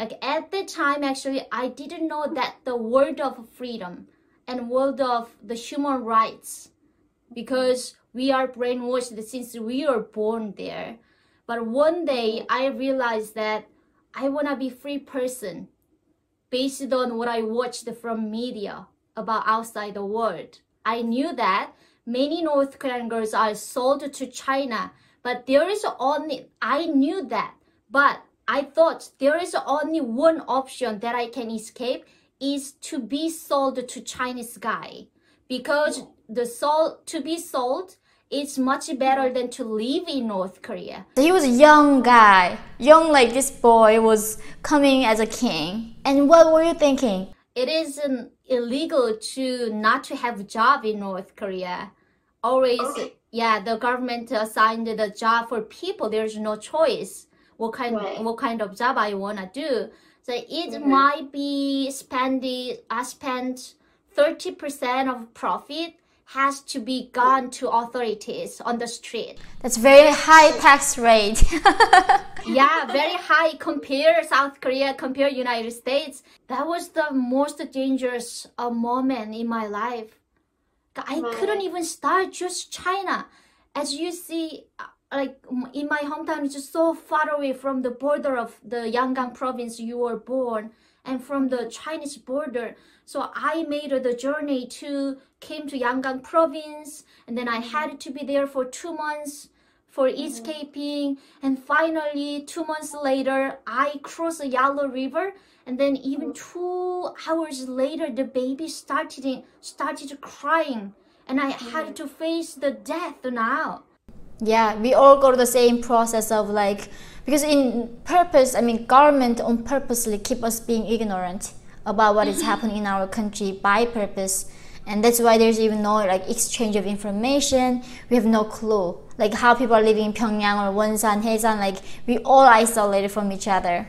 Like at the time, actually, I didn't know that the world of freedom and world of the human rights, because we are brainwashed since we were born there. But one day I realized that I wanna be free person based on what I watched from media about outside the world. I knew that many North Korean girls are sold to China, but there is only, I knew that, but I thought there is only one option that I can escape is to be sold to Chinese guy because the soul to be sold is much better than to live in North Korea. He was a young guy, young like this boy was coming as a king. And what were you thinking? It is um, illegal to not to have a job in North Korea. Always, Okay. yeah, the government assigned the job for people. There's no choice what kind Right. what kind of job I wanna do. So it might be spending I spent thirty percent of profit has to be gone to authorities on the street. That's very high tax rate. yeah, very high compare South Korea, compare United States. That was the most dangerous uh, moment in my life. I Right. couldn't even start just China. As you see, like in my hometown, it's just so far away from the border of the Yanggang province you were born and from the Chinese border. So I made the journey to came to Yanggang province and then I mm-hmm. had to be there for two months for mm-hmm. escaping. And finally two months later i crossed the Yalu river. And then even mm-hmm. two hours later the baby started started crying. And i had to face the death now yeah, we all go to the same process of like because in purpose, I mean government on purposely keep us being ignorant about what is mm-hmm. happening in our country by purpose. And that's why there's even no like exchange of information. We have no clue. Like how people are living in Pyongyang or Wonsan, Hyesan, like we all isolated from each other.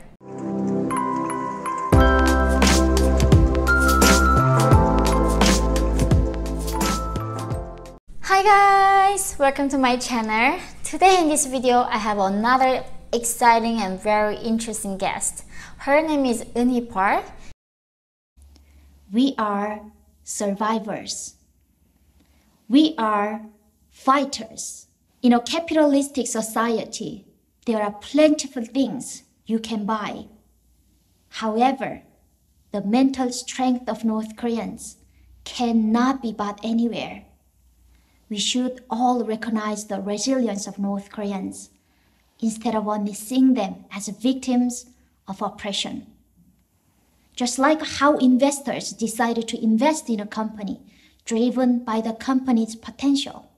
Hi guys, welcome to my channel. Today in this video, I have another exciting and very interesting guest. Her name is Eunhee Park. we are survivors we are fighters in a capitalistic society there are plentiful things you can buy however the mental strength of north koreans cannot be bought anywhere we should all recognize the resilience of North Koreans instead of only seeing them as victims of oppression. Just like how investors decided to invest in a company driven by the company's potential,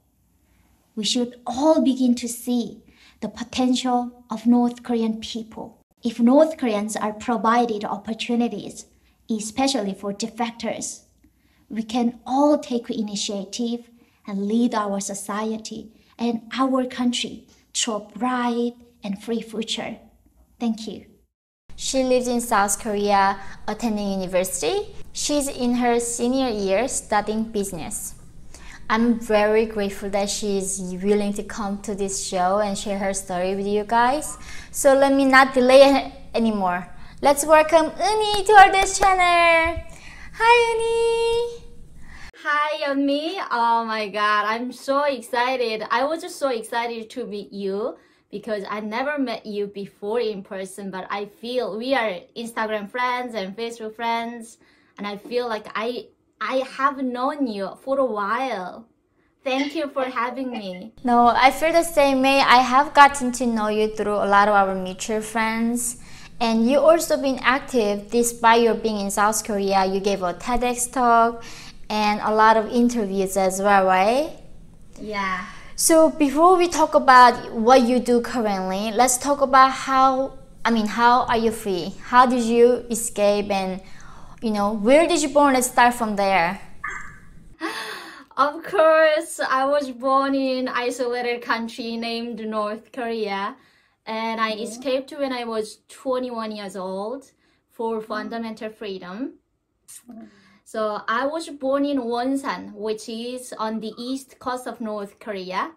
we should all begin to see the potential of North Korean people. If North Koreans are provided opportunities, especially for defectors, we can all take initiative and lead our society and our country to a bright and free future. Thank you. She lives in South Korea, attending university. She's in her senior year studying business. I'm very grateful that she's willing to come to this show and share her story with you guys. So let me not delay anymore. Let's welcome Eunhee to our this channel. Hi Eunhee. Hi, Yeonmi. Oh my god, I'm so excited. I was just so excited to meet you because I never met you before in person, but I feel we are Instagram friends and Facebook friends, and I feel like I I have known you for a while. Thank you for having me. No, I feel the same way. I have gotten to know you through a lot of our mutual friends. And you also been active despite your being in South Korea. You gave a TEDx talk and a lot of interviews as well, right? Yeah. So before we talk about what you do currently, let's talk about how I mean how are you free? How did you escape and you know, where did you born? Let's start from there. Of course, I was born in isolated country named North Korea, and I mm-hmm. escaped when I was 21 years old for fundamental freedom. Mm-hmm. So I was born in Wonsan, which is on the east coast of North Korea,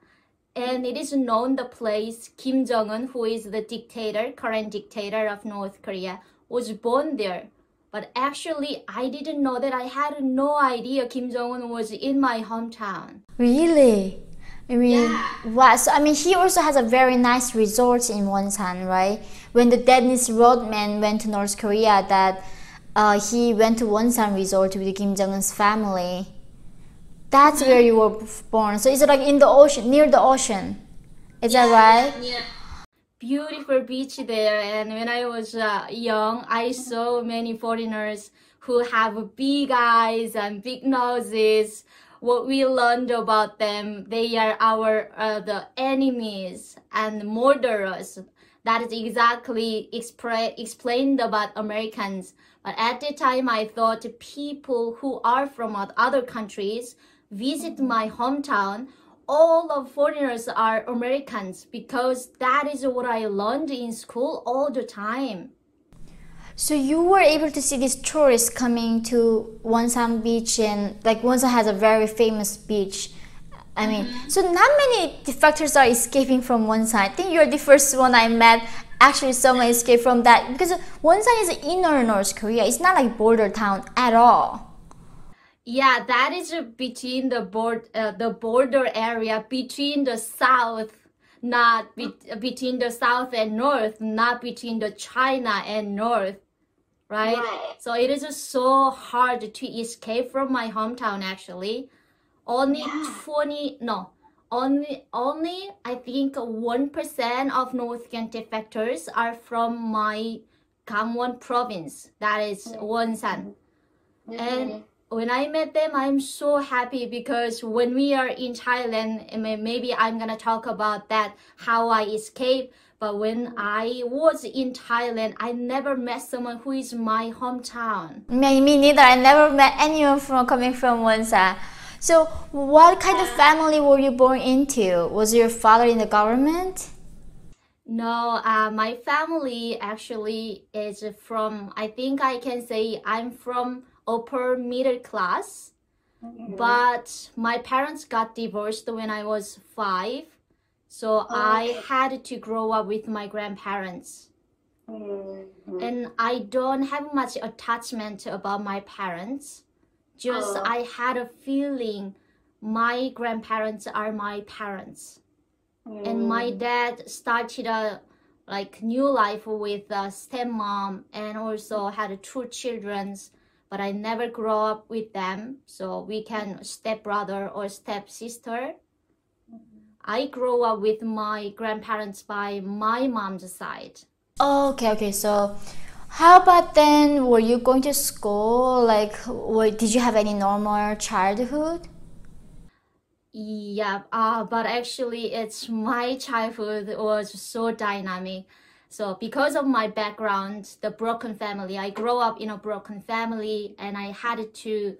and it is known the place Kim Jong Un, who is the dictator, current dictator of North Korea, was born there. But actually, I didn't know that I had no idea Kim Jong Un was in my hometown. Really? I mean, Yeah. wow. So I mean, he also has a very nice resort in Wonsan, right? When the Dennis Rodman went to North Korea, that uh, he went to Wonsan Resort with Kim Jong Un's family. That's where you were born. So is it like in the ocean, near the ocean? Is that right? Yeah. Beautiful beach there, and when I was uh, young, I saw many foreigners who have big eyes and big noses. What we learned about them, they are our uh, the enemies and murderers. That is exactly expre- explained about Americans. But at the time, I thought people who are from other countries visit my hometown all of foreigners are Americans because that is what I learned in school all the time. So you were able to see these tourists coming to Wonsan Beach, and like Wonsan has a very famous beach. I mean, mm-hmm. so not many defectors are escaping from Wonsan. I think you're the first one I met. Actually, someone escaped from that because Wonsan is inner North Korea. It's not like border town at all. Yeah, that is between the board, uh, the border area between the south, not be- between the south and north, not between the China and north, right? Right. So it is just so hard to escape from my hometown. Actually, only twenty no, only only I think one percent of North Korean defectors are from my Gangwon province. That is Wonsan. Mm-hmm. And when I met them, I'm so happy because when we are in Thailand, maybe I'm gonna talk about that how I escaped. But when I was in Thailand, I never met someone who is my hometown. Me, me neither. I never met anyone from coming from Wonsan. So, what kind of family were you born into? Was your father in the government? No, uh, my family actually is from. I think I can say I'm from upper middle class. But my parents got divorced when I was five, so I had to grow up with my grandparents. And I don't have much attachment about my parents. Just oh. I had a feeling my grandparents are my parents. And my oh. dad started a like new life with a stepmom and also had two childrens but I never grow up with them, so we can stepbrother or stepsister. Mm-hmm. I grew up with my grandparents by my mom's side. Oh, okay, okay. So, how about then? Were you going to school? Like, were, did you have any normal childhood? Yeah, uh, but actually, it's my childhood was so dynamic. So because of my background, the broken family, I grew up in a broken family, and I had to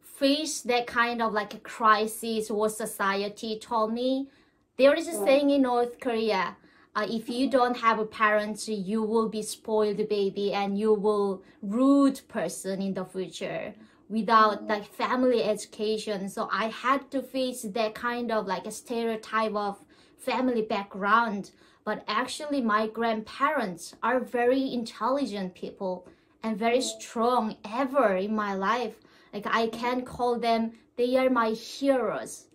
face that kind of like a crisis what society told me. There is a saying in North Korea, uh, if you don't have a parents, you will be spoiled baby and you will rude person in the future without mm-hmm. like family education. So I had to face that kind of like a stereotype of family background. But actually, my grandparents are very intelligent people and very mm-hmm. strong ever in my life. Like I can mm-hmm. call them, they are my heroes.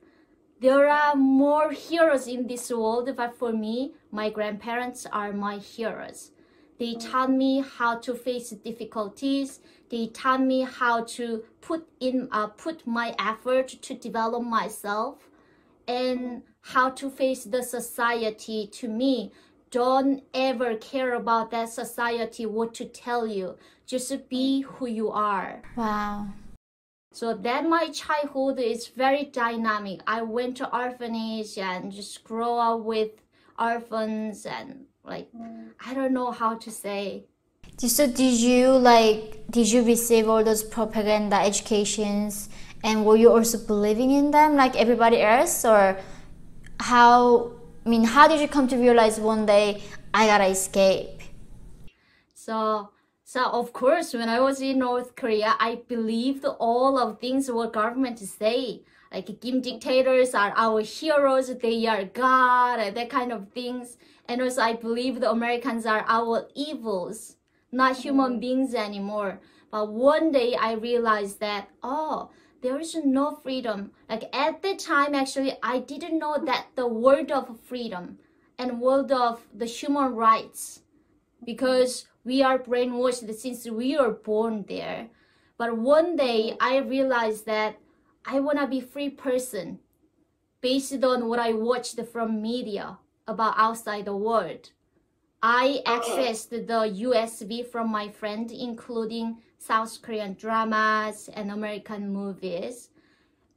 There are more heroes in this world, but for me, my grandparents are my heroes. They taught me how to face difficulties. They taught me how to put in, uh, put my effort to develop myself, and how to face the society. To me, don't ever care about that society what to tell you. Just be who you are. Wow. So that my childhood is very dynamic. I went to orphanage and just grow up with orphans and like I don't know how to say. So, did you like? Did you receive all those propaganda educations, and were you also believing in them like everybody else, or how? I mean, how did you come to realize one day I gotta escape? So so of course when I was in North Korea I believed all of things what government say. Like Kim dictators are our heroes, they are God, and that kind of things. And also I believe the Americans are our evils. not human mm. beings anymore. But one day I realized that, oh, there is no freedom. Like at the time, actually, I didn't know that the word of freedom and world of the human rights, because we are brainwashed since we are born there. But one day mm. I realized that I want to be free person based on what I watched from media about outside the world. I accessed the USB from my friend, including South Korean dramas and American movies.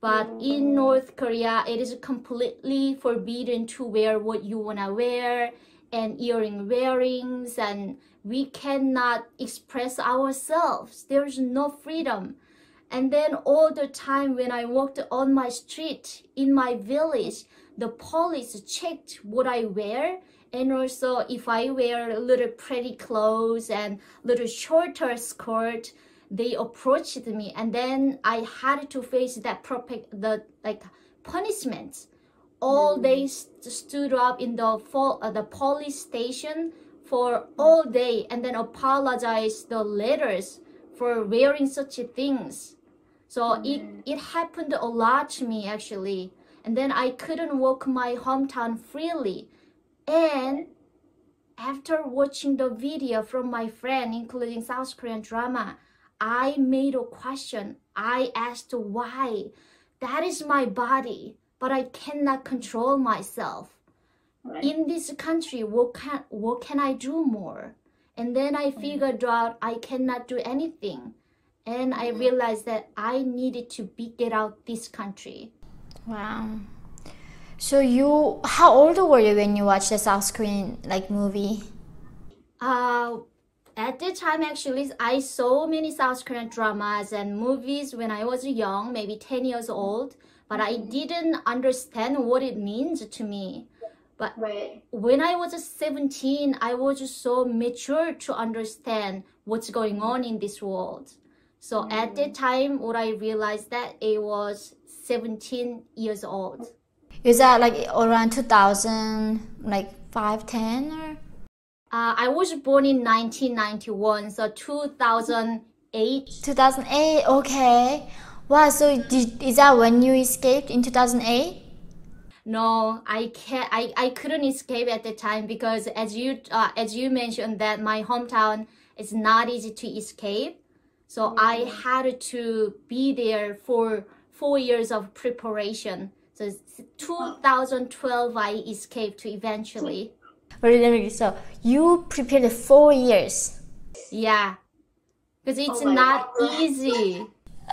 But in North Korea, it is completely forbidden to wear what you wanna wear and earring wearings and we cannot express ourselves. There's no freedom. And then all the time when I walked on my street in my village, the police checked what I wear and also if I wear a little pretty clothes and little shorter skirt, they approached me and then I had to face that perfect the like punishment. All mm. they st stood up in the fall, uh, the police station for all day and then apologized the letters for wearing such things. So mm. it it happened a lot to me actually. And then I couldn't walk my hometown freely and after watching the video from my friend, including South Korean drama, I made a question. I asked why. That is my body, but I cannot control myself. Right. In this country, what can what can I do more? And then I figured out I cannot do anything. And I realized that I needed to be get out this country. Wow. So you, how old were you when you watched the South Korean like movie? Uh, at the time actually, I saw many South Korean dramas and movies when I was young, maybe 10 years old, but I mm-hmm. didn't understand what it means to me. But right. when I was 17, I was so mature to understand what's going on in this world. So at that time, what I realized that it was 17 years old. Is that like around 2000, like 5, 10 or? Uh, I was born in 1991, so 2008. 2008, okay. Wow, so did, is that when you escaped in 2008? No, I can't. I, I couldn't escape at the time because as you uh, as you mentioned that my hometown is not easy to escape. So mm-hmm. I had to be there for four years of preparation. So 2012, I escaped to eventually. Really, so you prepared four years. Yeah, because it's oh not God. easy.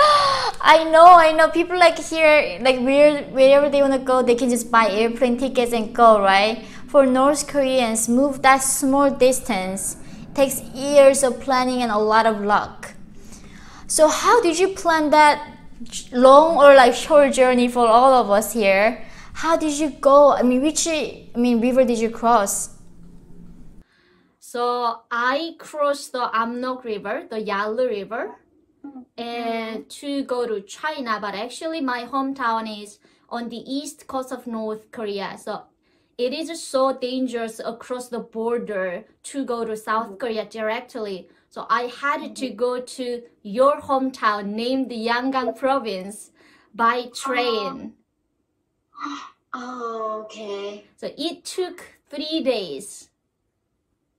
I know, I know. People like here, like where wherever they wanna go, they can just buy airplane tickets and go, right? For North Koreans, move that small distance takes years of planning and a lot of luck. So how did you plan that long or like short journey for all of us here. How did you go? I mean, which I mean river did you cross? So I crossed the Amnok River, the Yalu River, and mm-hmm. to go to China. But actually, my hometown is on the east coast of North Korea. So it is so dangerous across the border to go to South mm-hmm. Korea directly. So I had to go to your hometown named Yanggang province by train. Oh, oh okay. So it took three days.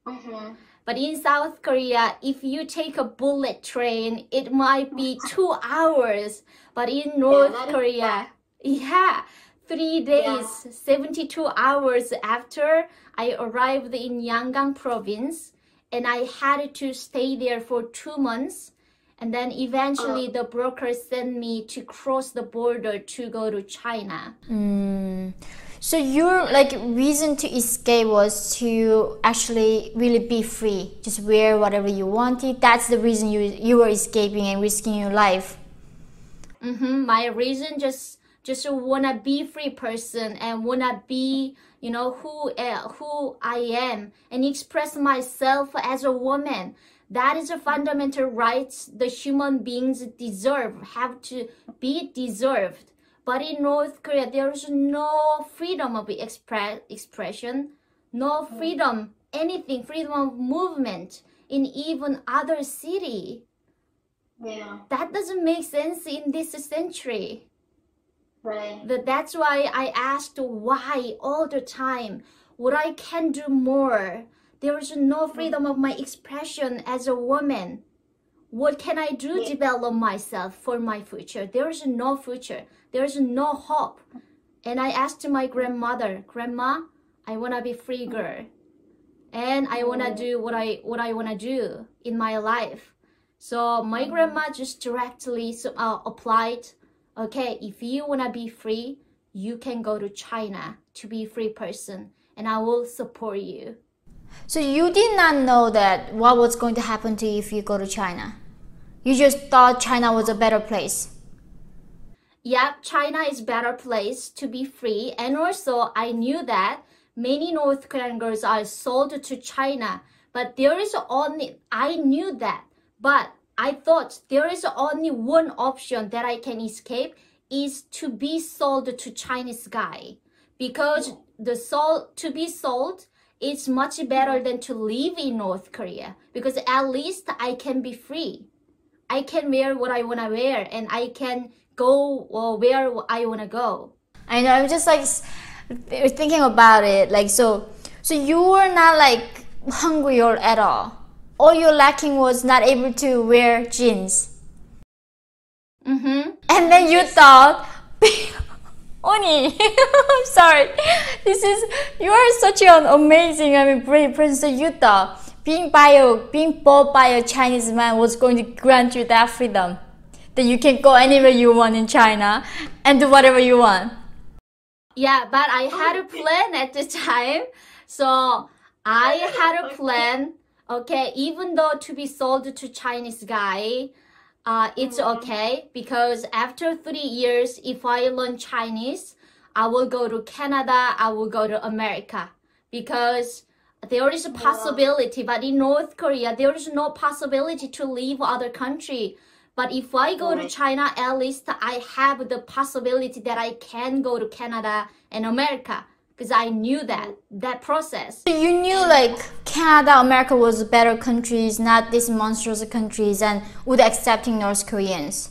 Mm-hmm. But in South Korea, if you take a bullet train, it might be two hours. But in North yeah, Korea, yeah, three days, yeah. 72 hours after I arrived in Yanggang province, and I had to stay there for two months. And then eventually, the broker sent me to cross the border to go to China. Mm. So your like reason to escape was to actually really be free, just wear whatever you wanted. That's the reason you you were escaping and risking your life. Mm-hmm. My reason just just wanna be free person and wanna be you know who uh, who I am and express myself as a woman. That is a fundamental right the human beings deserve, have to be deserved. But in North Korea, there is no freedom of express expression, no freedom, anything, freedom of movement. in even other city. Yeah. That doesn't make sense in this century. Right. That that's why I asked why all the time. What I can do more. There is no mm-hmm. freedom of my expression as a woman. What can I do Yeah. develop myself for my future? There is no future. There is no hope. And I asked my grandmother, Grandma, I wanna be free mm-hmm. girl. And I wanna do what I what I wanna do in my life. So my mm-hmm. grandma just directly uh, applied, okay, if you wanna be free, you can go to China to be a free person, and I will support you. So you did not know that what was going to happen to you if you go to China. You just thought China was a better place. yeah, China is better place to be free. And also I knew that many North Korean girls are sold to China, but there is only, I knew that, but I thought there is only one option that I can escape is to be sold to Chinese guy because the sold, to be sold is much better than to live in North Korea because at least I can be free. I can wear what I want to wear and I can go uh, where I want to go. I know. I'm just like thinking about it. Like so, so you were not like hungry or at all. All you're lacking was not able to wear jeans. Mm-hmm. And then you thought, Oni, I'm sorry. This is you are such an amazing, I mean, brave person. So you thought being by a, being bought by a Chinese man was going to grant you that freedom, that you can go anywhere you want in China and do whatever you want. Yeah, but I had a plan at the time. So I had a plan. Okay, even though to be sold to Chinese guy, uh, it's okay because after three years, if I learn Chinese, I will go to Canada. I will go to America because there is a possibility. But in North Korea, there is no possibility to leave other country. But if I go to China, at least I have the possibility that I can go to Canada and America because I knew that that process. So you knew like Canada, America was better countries, not these monstrous countries, and would accepting North Koreans.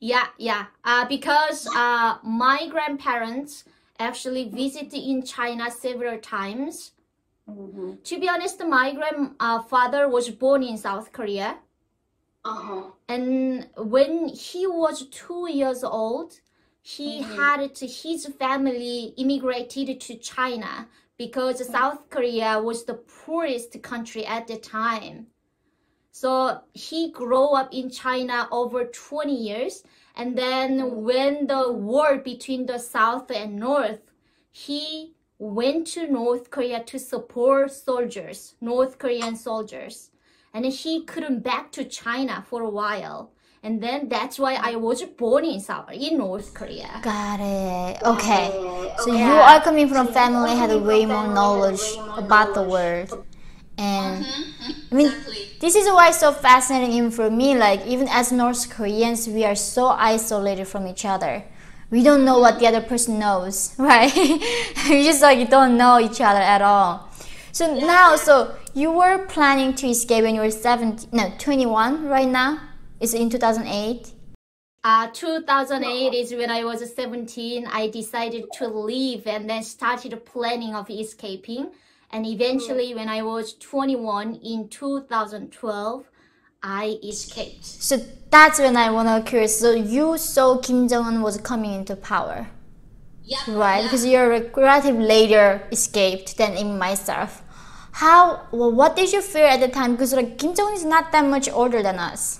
Yeah, yeah. Uh, because uh, my grandparents actually visited in China several times. Mm-hmm. To be honest, my grandfather was born in South Korea. Uh-huh. And when he was two years old, he mm-hmm. had to, his family immigrated to China because mm-hmm. South Korea was the poorest country at the time. So he grew up in China over 20 years. And then mm-hmm. when the war between the South and North, he went to North Korea to support soldiers, North Korean soldiers. And he couldn't back to China for a while. And then that's why I was born in South in North Korea. Got it. Okay. So you are coming from a family had way more knowledge about the world. Mm-hmm. And mm-hmm. I mean, this is why it's so fascinating even for me. Like, even as North Koreans, we are so isolated from each other. We don't know what the other person knows, right? we just like don't know each other at all. So now, so you were planning to escape when you were 17, no, 21 right now? Is in 2008? Uh, 2008 is when I was 17. I decided to leave and then started planning of escaping. And eventually, when I was 21 in 2012, I escaped. So that's when I wanna curious. So you saw Kim Jong Un was coming into power, Yeah. right? Because you're a relatively later escaped than in myself. How? Well, what did you fear at the time? Because like Kim Jong Un is not that much older than us,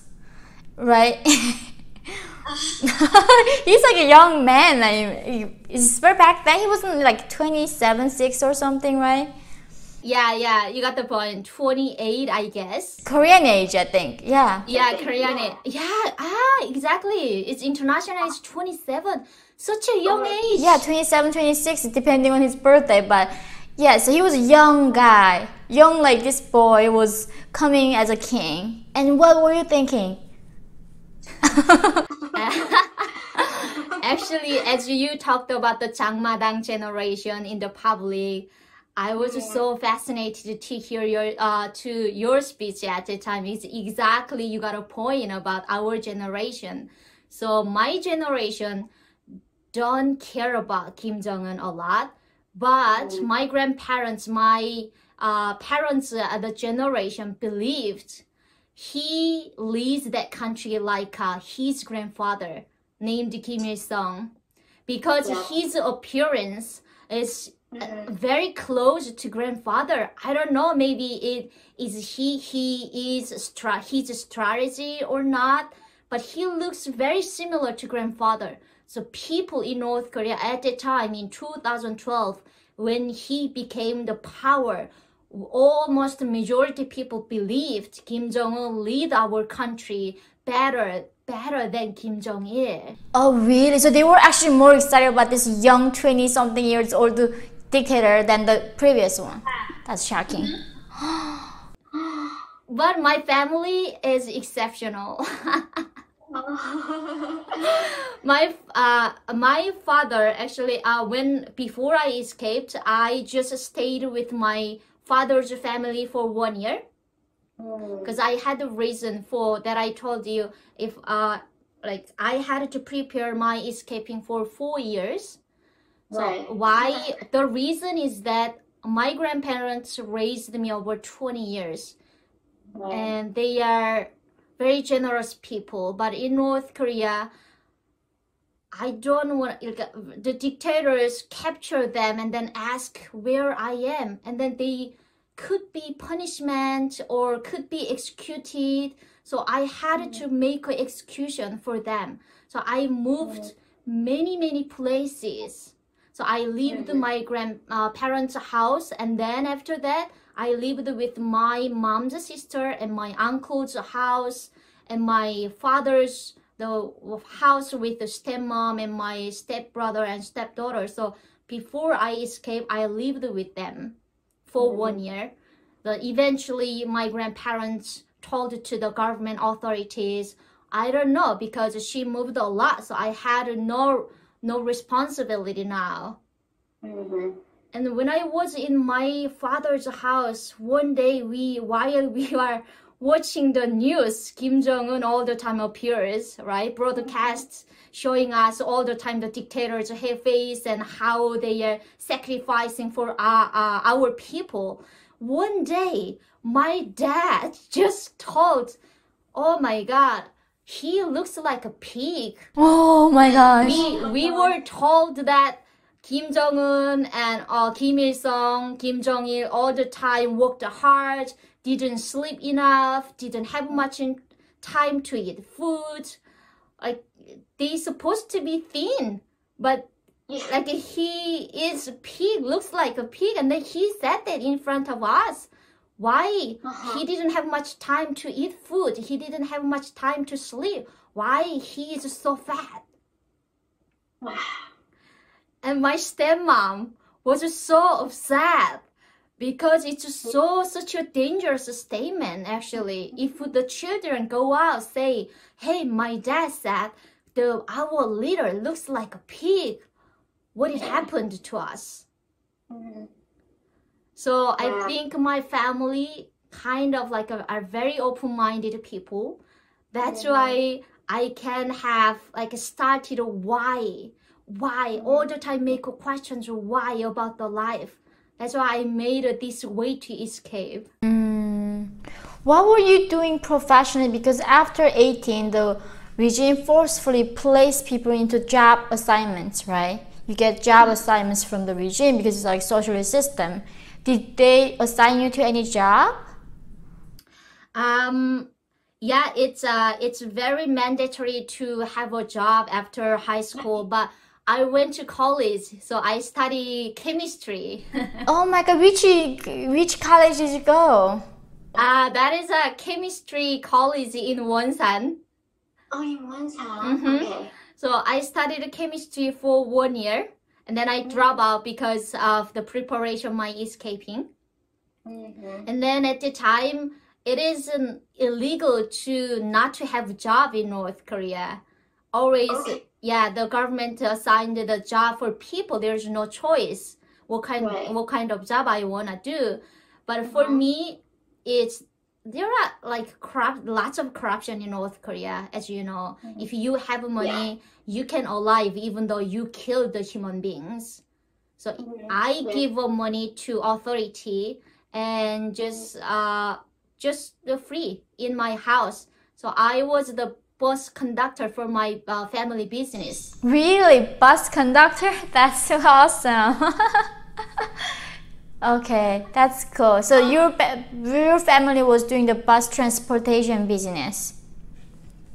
right? He's like a young man. Like, is back then he wasn't like 27, 6 or something, right? Yeah, yeah, you got the point. 28, I guess. Korean age, I think. Yeah. Yeah, Korean. age. Yeah, ah, exactly. It's international. It's 27. Such a young age. Yeah, 27, 26, depending on his birthday. But yeah, so he was a young guy. Young, like this boy was coming as a king. And what were you thinking? Actually, as you talked about the Changmadang generation in the public, I was so fascinated to hear your uh to your speech at the time. It's exactly you got a point about our generation. So my generation don't care about Kim Jong Un a lot, but Mm. my grandparents, my uh, parents, uh, the generation believed he leads that country like uh, his grandfather named Kim Il Sung, because Yeah. his appearance is uh, Mhm. very close to grandfather. I don't know. Maybe it is he he is stra- his strategy or not, but he looks very similar to grandfather. So people in North Korea at the time in 2012, when he became the power, almost the majority people believed Kim Jong Un lead our country better better than Kim Jong Il. Oh, really? So they were actually more excited about this young 20 something years old dictator than the previous one. That's shocking. But my family is exceptional. my uh my father actually uh when before I escaped I just stayed with my father's family for one year because I had a reason for that I told you if uh like I had to prepare my escaping for four years. So Right. why the reason is that my grandparents raised me over 20 years Right. and they are very generous people but in north korea i don't want like, uh, the dictators capture them and then ask where i am and then they could be punishment or could be executed. So i had to mm-hmm. make an execution for them. So i moved many many places. So i lived Mhm. my grandparents uh, house and then after that I lived with my mom's sister and my uncle's house and my father's the house with the stepmom and my stepbrother and stepdaughter. So before I escaped, I lived with them for Mhm. one year. But eventually, my grandparents told to the government authorities, I don't know because she moved a lot, so I had no no responsibility now. Mhm. And when I was in my father's house, one day we, while we are watching the news, Kim Jong Un all the time appears, right? Broadcasts showing us all the time the dictators' have face and how they are sacrificing for our, uh, our people. One day, my dad just told, "Oh my God, he looks like a pig." Oh my gosh. we we were told that Kim Jong Un and uh, Kim Il Sung, Kim Jong Il all the time worked hard, didn't sleep enough, didn't have much in time to eat food. Like they supposed to be thin, but like he is a pig, looks like a pig, and then he said that in front of us. Why Uh-huh. he didn't have much time to eat food? He didn't have much time to sleep. Why he is so fat? and my stepmom was so upset because it's so such a dangerous statement actually. If the children go out say hey my dad said the our leader looks like a pig what happened to us? Mhm. so i think my family kind of like a, are very open-minded people. That's why i can have like started why why all the time make questions why about the life that's why i made this way to escape Mm. What were you doing professionally? Because after 18, the regime forcefully placed people into job assignments, right? You get job assignments from the regime because it's like socialist system. Did they assign you to any job? Um, yeah, it's uh, it's very mandatory to have a job after high school, but I went to college, so I study chemistry. Oh my god, which which college did you go? uh, that is a chemistry college in Wonsan. Oh, in one time. Mhm. Okay. So I studied chemistry for one year, and then I dropped out because of the preparation my escaping. Mm -hmm. And then at the time, it is illegal to not to have a job in North Korea. Always, Okay. Yeah, the government assigned the job for people. There's no choice. what kind Right. what kind of job I wanna do. But for Mhm. me, it's there are like corrupt, lots of corruption in North Korea, as you know. Mhm. If you have money, you can alive even though you killed the human beings. So Mhm. I Right. give money to authority and just uh just the free in my house. So I was the bus conductor for my uh, family business. Really? Bus conductor? That's so awesome. okay, that's cool. So your your family was doing the bus transportation business.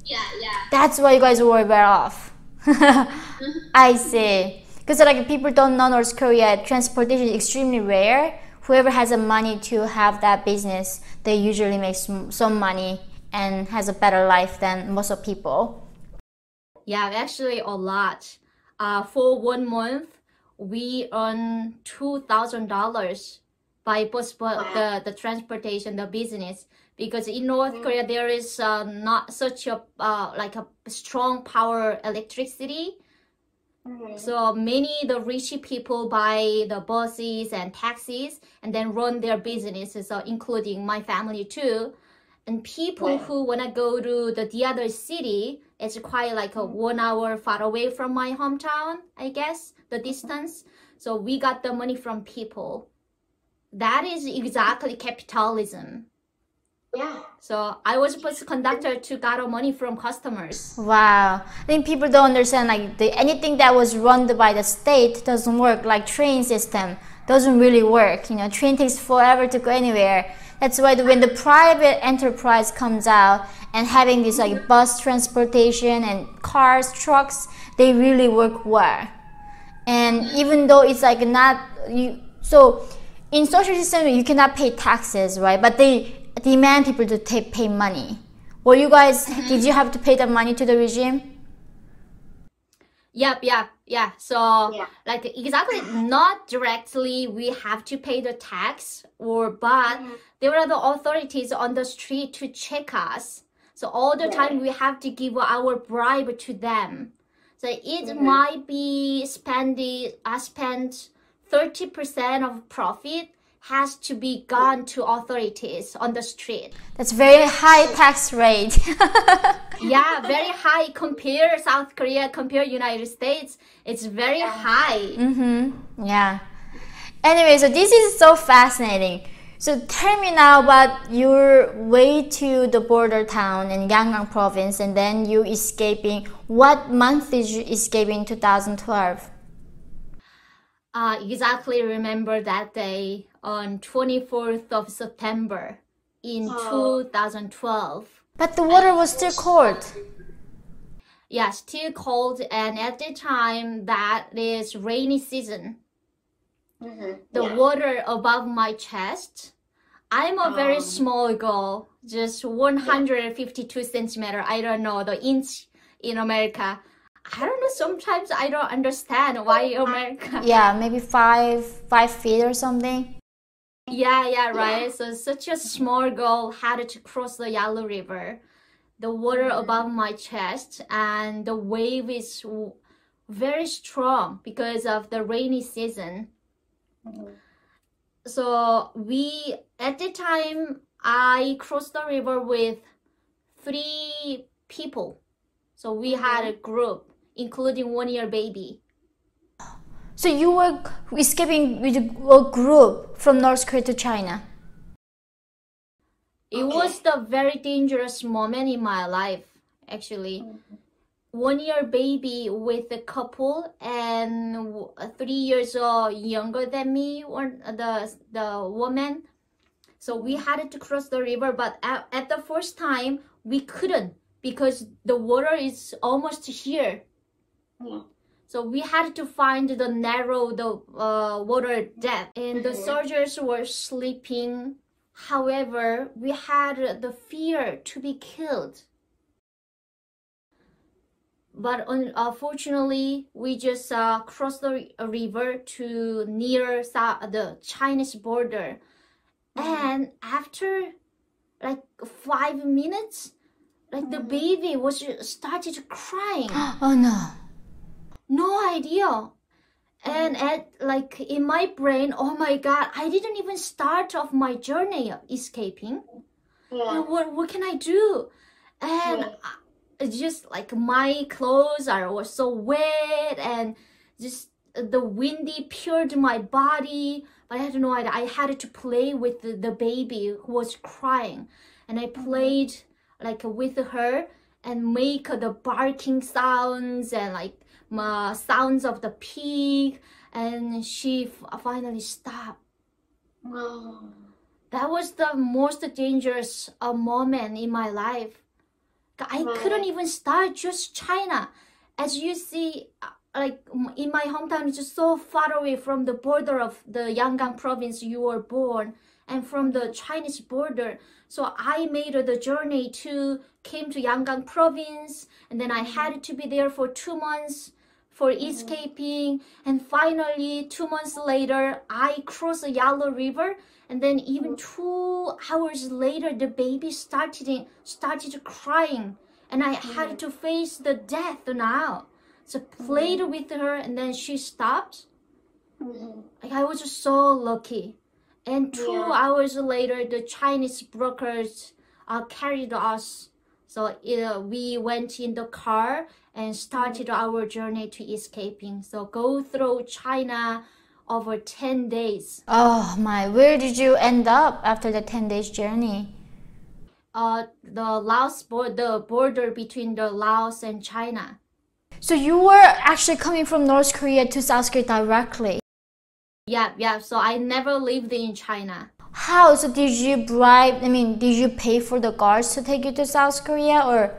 Yeah, yeah. That's why you guys were better off. I see. Because like people don't know North Korea, transportation is extremely rare. Whoever has the money to have that business, they usually make some, some money and has a better life than most of people. Yeah, actually a lot. Uh, for one month, we earn two thousand dollars by bus bu- the the transportation, the business. Because in North Korea there is uh, not such a uh, like a strong power electricity. Mhm. So many the rich people buy the buses and taxis and then run their businesses, so including my family too. And people Right. who wanna go to the, the other city, it's quite like a mm. one hour far away from my hometown, I guess, the mm-hmm. distance. So we got the money from people. That is exactly capitalism. Yeah. So I was supposed to conductor to got money from customers. Wow. I think people don't understand like the, anything that was run by the state doesn't work. Like train system doesn't really work. You know, train takes forever to go anywhere. That's why the, when the private enterprise comes out and having this like bus transportation and cars, trucks, they really work well. And even though it's like not you, so in social system you cannot pay taxes, right? But they demand people to pay money. Were you guys? Did you have to pay the money to the regime? Yep, yep, yeah. So Yeah. like exactly not directly we have to pay the tax or but Mhm. There are the authorities on the street to check us. So all the time we have to give our bribe to them. So it Mhm. might be spending I spent thirty percent of profit has to be gone to authorities on the street. That's very high tax rate. Yeah, very high compare South Korea, compare United States. It's very high. mm-hmm. Yeah. Anyway, so this is so fascinating. So tell me now about your way to the border town in Yanggang province and then you escaping. What month did you escape in 2012? uh, exactly remember that day on 24th of September in Oh. 2012. But the water was still cold. Yeah, still cold, and at the time that is rainy season. Mhm. The Yeah. water above my chest. I'm a very Oh. small girl, just 152 centimeter. I don't know the inch in America. I don't know. Sometimes I don't understand why America. Yeah, maybe five five feet or something. Yeah, yeah, right. So such a small girl had to cross the Yalu River. The water above my chest and the wave is very strong because of the rainy season. Mhm. So we at the time I crossed the river with three people. So we had a group, including one year baby. So you were escaping with a group from North Korea to China. It Okay. was the very dangerous moment in my life, actually. One year baby with a couple and three years old younger than me, one the the woman. So we had to cross the river, but at, at the first time we couldn't because the water is almost here. Yeah. So we had to find the narrow the uh, water depth, and the soldiers were sleeping. However, we had the fear to be killed. But unfortunately, we just uh, crossed the river to near the Chinese border, mm-hmm. and after like five minutes, like the mm-hmm. baby was started crying Oh no. no idea And mm-hmm. at like in my brain, oh my god, I didn't even start off my journey of escaping. Yeah. What what can I do? And Yeah. I- it's just like my clothes are were so wet and just the windy peeled my body. But I had no idea. I had to play with the, the baby who was crying, and I played like with her and make the barking sounds and like my sounds of the pig. And she f- finally stopped. Oh. That was the most dangerous uh, moment in my life. I Right. couldn't even start just China. As you see, uh, like in my hometown, it's just so far away from the border of the Yanggang province you were born and from the Chinese border. So I made the journey to came to Yanggang province and then I mm-hmm. had to be there for two months for mm-hmm. escaping and finally two months later I crossed the Yalu River and then even two hours later the baby started started crying and I had to face the death now. So played with her and then she stopped. Like I was so lucky. And two Yeah. hours later, the Chinese brokers uh, carried us. So uh, we went in the car and started our journey to escaping. So go through China over 10 days. Oh my, where did you end up after the 10 days journey? Uh, the Laos border, the border between the Laos and China. So you were actually coming from North Korea to South Korea directly. Yeah, yeah. So I never lived in China. How? So did you bribe, I mean, did you pay for the guards to take you to South Korea or?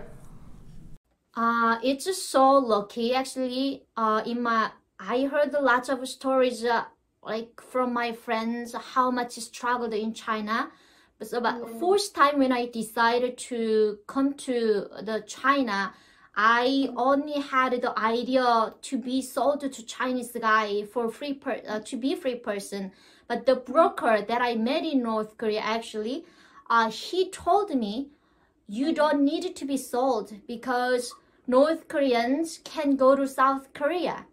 Uh, it's just so lucky actually. Uh, in my I heard lots of stories uh, like from my friends how much struggled in China. But so, but first time when I decided to come to the China, I only had the idea to be sold to Chinese guy for free per, uh, to be free person. But the broker that I met in North Korea actually, uh, he told me you don't need to be sold because North Koreans can go to South Korea.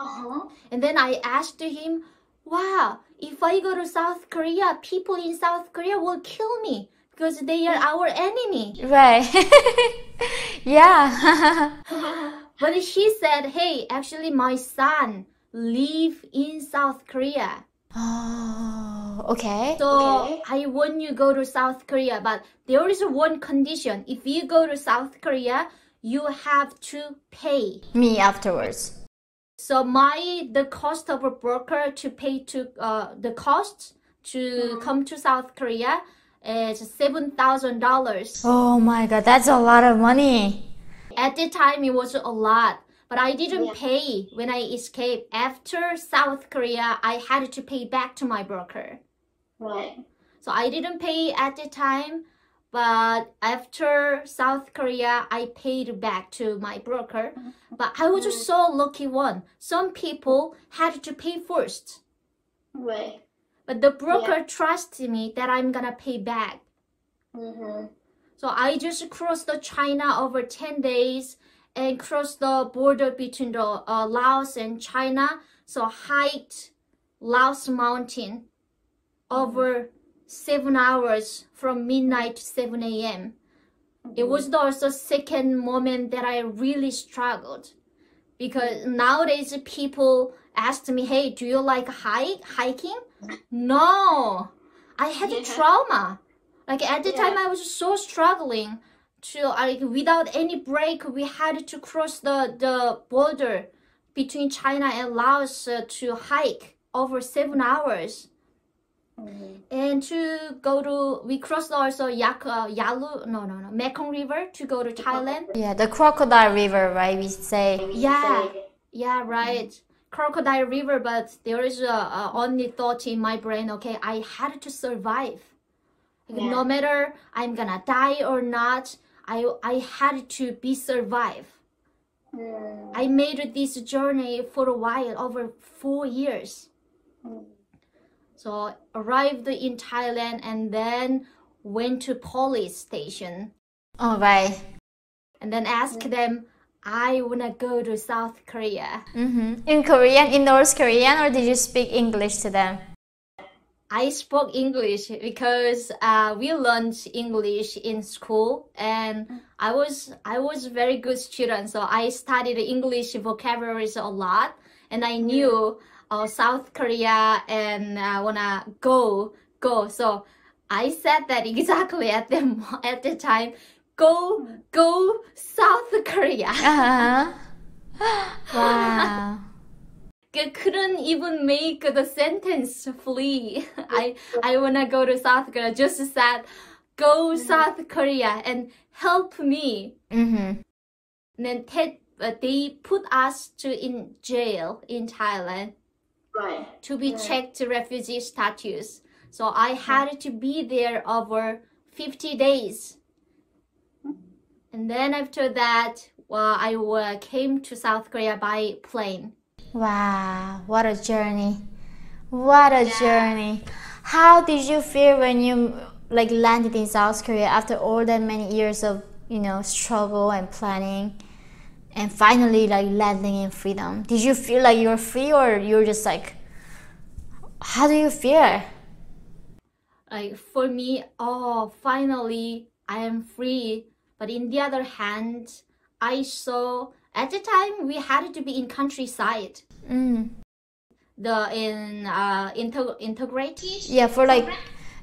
Uh-huh. And then I asked him, wow, if I go to South Korea, people in South Korea will kill me because they are our enemy. Right. yeah. But he said, hey, actually my son live in South Korea. oh, okay. So Okay. I want you go to South Korea, but there is one condition. If you go to South Korea, you have to pay. Me afterwards. So my the cost of a broker to pay to uh the cost to come to South Korea is seven thousand dollars. Oh my god, that's a lot of money. At the time it was a lot, but I didn't Yeah. pay when I escaped. After South Korea, I had to pay back to my broker. Right. So I didn't pay at the time, but after South Korea, I paid back to my broker. But I was just so lucky one. Some people had to pay first, Right. but the broker trusted me that I'm gonna pay back. Mm-hmm. So I just crossed the China over 10 days and crossed the border between the uh, Laos and China. So hiked Laos mountain over seven hours from midnight to 7 a.m. It was the also second moment that I really struggled because nowadays people ask me, "Hey, do you like hike hiking?" No, I had Yeah. trauma. Like at the time, I was so struggling to like without any break. We had to cross the the border between China and Laos uh, to hike over seven hours. And to go to, we crossed also Yak, uh, Yalu, no, no, no, Mekong River to go to Thailand. Yeah, the crocodile river, right? We say. Yeah, yeah, right. Crocodile River, but there is a, a only thought in my brain. Okay, I had to survive. Like, Yeah. No matter I'm gonna die or not, I I had to be survive. Mm. I made this journey for a while, over four years. So arrived in Thailand and then went to police station Oh, right. and then asked them, I wanna go to South Korea. Mm-hmm. In Korean, in North Korean, or did you speak English to them? I spoke English because uh, we learned English in school, and I was I was very good student. So I studied English vocabularies a lot, and I knew uh, South Korea and I wanna go go. So I said that exactly at the at the time. Go go South Korea. Uh-huh. wow. I couldn't even make the sentence flee. I I wanna go to South Korea. Just said, go South Korea and help me. Mm-hmm. And then te- uh, they put us to in jail in Thailand Right. to be Right. checked refugee status. So I had to be there over 50 days. And then after that, well, I uh, came to South Korea by plane. Wow, what a journey. What a journey. How did you feel when you like landed in South Korea after all that many years of, you know, struggle and planning and finally like landing in freedom? Did you feel like you're free or you're just like how do you feel? like for me oh finally i am free but in the other hand i saw at the time we had to be in countryside Mm. the in uh inter- integrated Yeah, for like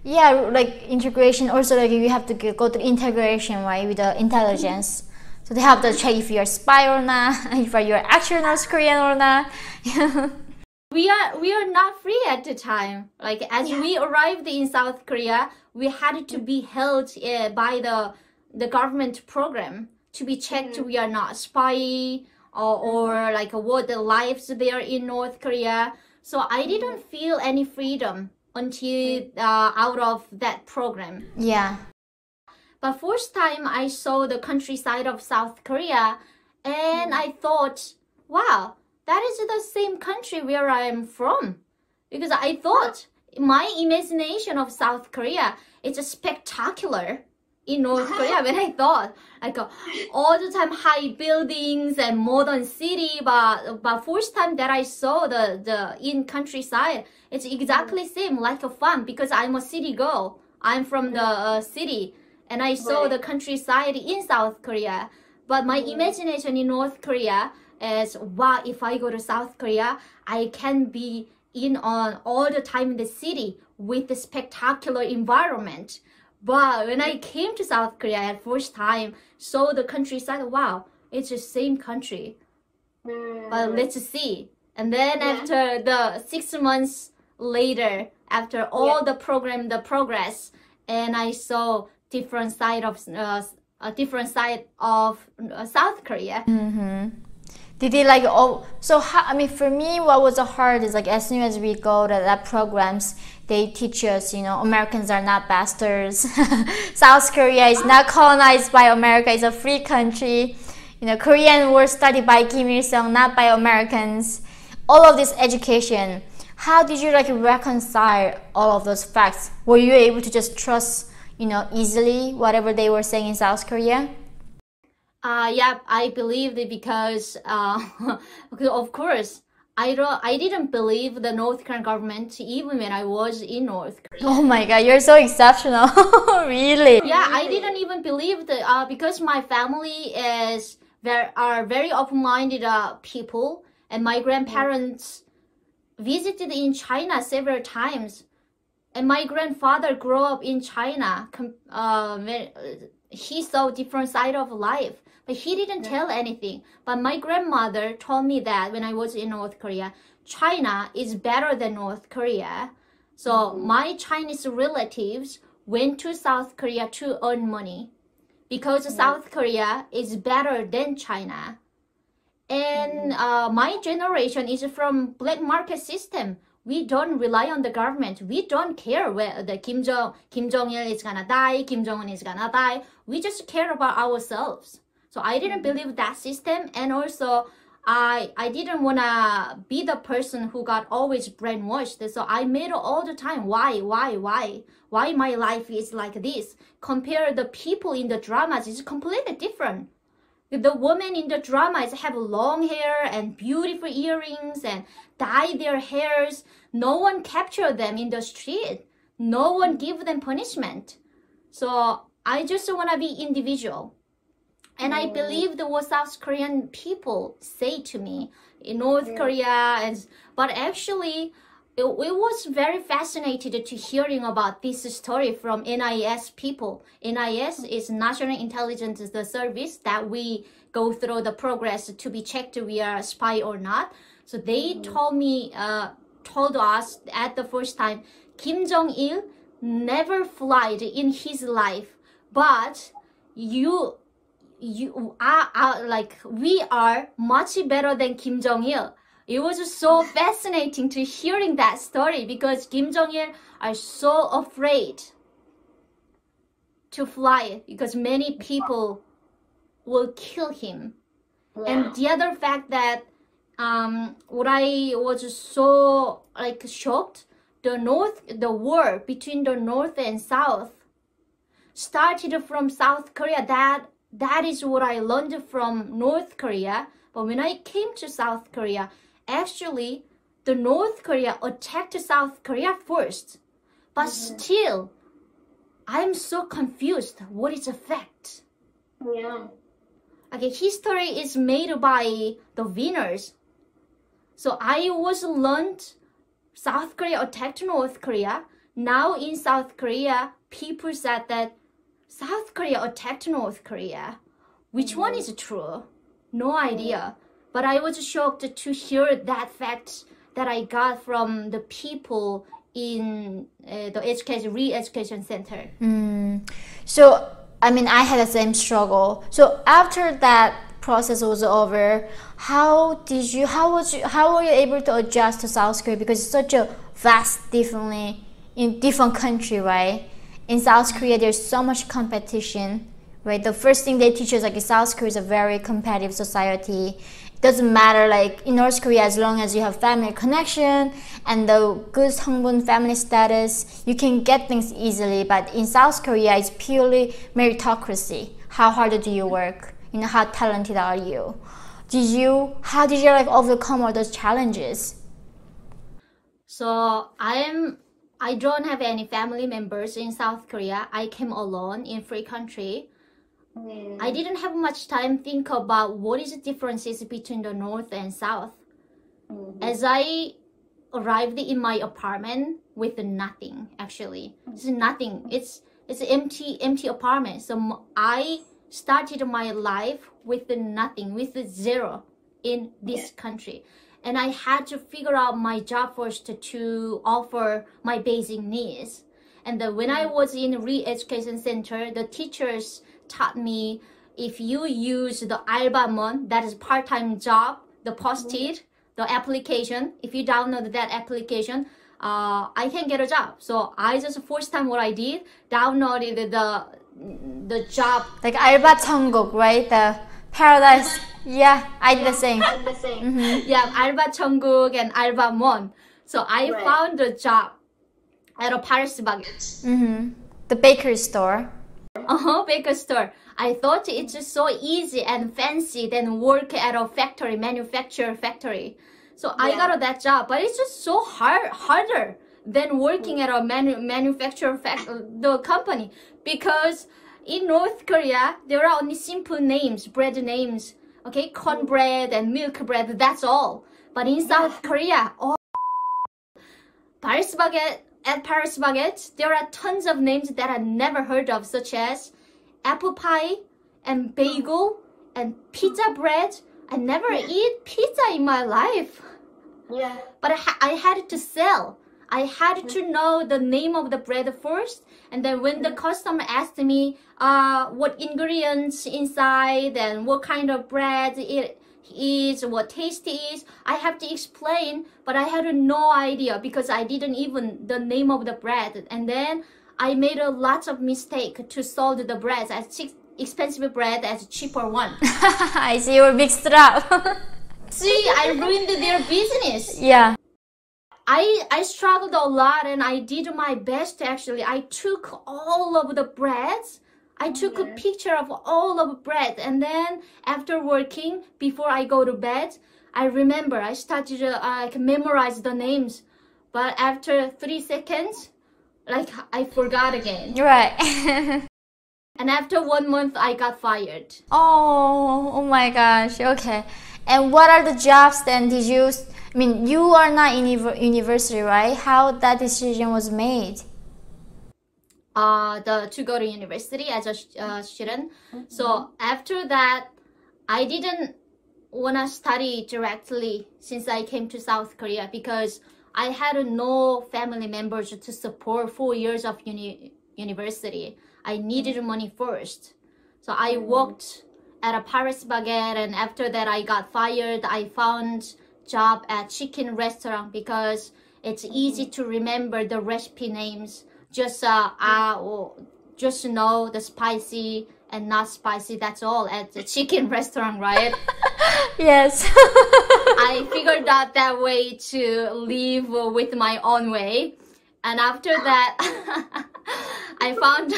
yeah, like integration also like you have to go to integration, right, with the intelligence. So they have to check if you're a spy or not, if you're actually North Korean or not. we are we are not free at the time. Like as we arrived in south korea we had to be held uh, by the the government program to be checked we are not spy or, or like what the lives there in north korea. So i didn't feel any freedom until uh, out of that program. Yeah. But first time I saw the countryside of South Korea and mm. I thought, wow, that is the same country where I am from. Because I thought my imagination of South Korea is spectacular in North Korea. When I thought like all the time high buildings and modern city but but first time that I saw the the in countryside it's exactly mm. same like a farm because I'm a city girl. I'm from the mm. uh, city and I saw Right. the countryside in South Korea but my imagination in North Korea is wow if I go to South Korea I can be in on all the time in the city with the spectacular environment but when I came to South Korea at first time, saw the countryside, wow, it's the same country. Mm. But let's see. And then Yeah. after the six months later, after all the program, the progress, and I saw different side of uh, a different side of uh, South Korea. Did they like oh so how, I mean for me what was hard is like as soon as we go to that programs they teach us you know Americans are not bastards. South Korea is not colonized by America it's a free country. You know Korean were studied by Kim Il Sung not by Americans. All of this education how did you like reconcile all of those facts? Were you able to just trust you know easily whatever they were saying in South Korea Uh, yeah, I believed it because, uh, of course, I don't, I didn't believe the North Korean government even when I was in North Korea. oh my god you're so exceptional really Yeah, I didn't even believe that uh, because my family is there are very open-minded uh, people, and my grandparents visited in China several times, and my grandfather grew up in China. Uh, uh, he saw different side of life, but he didn't tell anything. But my grandmother told me that when I was in North Korea, China is better than North Korea. So my Chinese relatives went to South Korea to earn money because South Korea is better than China. And uh, my generation is from black market system. We don't rely on the government. We don't care where the Kim Jong Kim Jong Il is gonna die, Kim Jong Un is gonna die. We just care about ourselves. So I didn't mm-hmm. believe that system, and also I I didn't wanna be the person who got always brainwashed. So I made all the time. Why, why, why, why my life is like this? Compare the people in the dramas is completely different. The women in the dramas have long hair and beautiful earrings and dye their hairs. No one capture them in the street. No one give them punishment. So I just want to be individual. And I mm. believe the what South Korean people say to me in North mm. Korea, and but actually, it, it was very fascinated to hearing about this story from NIS people. NIS is National Intelligence the Service that we go through the progress to be checked we are a spy or not. So they mm-hmm. told me, uh, told us at the first time, Kim Jong Il never flied in his life, but you you are, are like we are much better than Kim Jong Il. It was so fascinating to hearing that story because Kim Jong Il are so afraid to fly because many people will kill him. And the other fact that um, what I was so like shocked, the north, the war between the north and south started from South Korea. That that is what I learned from North Korea. But when I came to South Korea, actually, the North Korea attacked South Korea first. But mm-hmm. still, I'm so confused. What is the fact? Yeah. Okay, history is made by the winners. So I was learned South Korea attacked North Korea. Now in South Korea, people said that South Korea attacked North Korea. Which one mm-hmm. is true? No idea. Mm-hmm. But I was shocked to hear that fact that I got from the people in uh, the education re-education center. So, I mean, I had the same struggle. So after that process was over, how did you? How was you? How were you able to adjust to South Korea because it's such a vast, differently in different country, right? In South Korea, there's so much competition, right? The first thing they teach us like South Korea is a very competitive society. Doesn't matter like in North Korea as long as you have family connection and the good Songbun family status, you can get things easily. But in South Korea, it's purely meritocracy. How hard do you work? You know, how talented are you? Did you? How did you like overcome all those challenges? So I am I don't have any family members in South Korea. I came alone in free country. I mm. didn't have much time think about what is the differences between the north and south. Mm-hmm. As I arrived in my apartment with nothing actually. It's nothing. It's it's an empty empty apartment. So I started my life with nothing, with zero in this country. And I had to figure out my job first to offer my basic needs. And then when I mm. was in re-education center, the teachers taught me if you use the Albamon, that is part-time job, the post-it, the application, if you download that application, uh, I can get a job. So I just first time what I did, downloaded the the job Like Alba Cheonguk, right? The paradise. Yeah, I did the same. I'm the same. yeah, Alba Cheonguk and Alba Mon. So I Right. found a job at a Paris Baguette. Mm-hmm. The bakery store. Uh-huh, baker store. I thought it's just so easy and fancy than work at a factory, manufacturer factory. So I Yeah. got that job, but it's just so hard, harder than working at a manu- manufacturer fac- the company because in North Korea there are only simple names, bread names, okay, cornbread and milk bread. That's all. But in South Korea, all Paris Baguette, at Paris Baguette, there are tons of names that I never heard of, such as apple pie and bagel and pizza bread. I never eat pizza in my life, Yeah. but I, ha- I had to sell. I had to know the name of the bread first, and then when the customer asked me uh, what ingredients inside and what kind of bread it is, what taste is. I have to explain, but I had no idea because I didn't even the name of the bread, and then I made a lot of mistake to sold the bread as expensive bread as cheaper one. I see you were mixed it up. See, I ruined their business. yeah. I I struggled a lot and I did my best actually. I took all of the breads. I took a picture of all of bread, and then after working, before I go to bed, I remember I started to uh, like memorize the names, but after three seconds, like I forgot again. Right. And after one month, I got fired. oh, oh my gosh. Okay. And what are the jobs then? Did you? I mean, you are not in university, right? How that decision was made? Uh, the to go to university as a uh, student. So after that, I didn't wanna study directly since I came to South Korea because I had no family members to support four years of uni- university. I needed money first, so I worked at a Paris Baguette, and after that I got fired. I found job at chicken restaurant because it's easy to remember the recipe names. Just uh, uh just know the spicy and not spicy. That's all at the chicken restaurant, right? Yes. I figured out that way to live with my own way. And after that, I found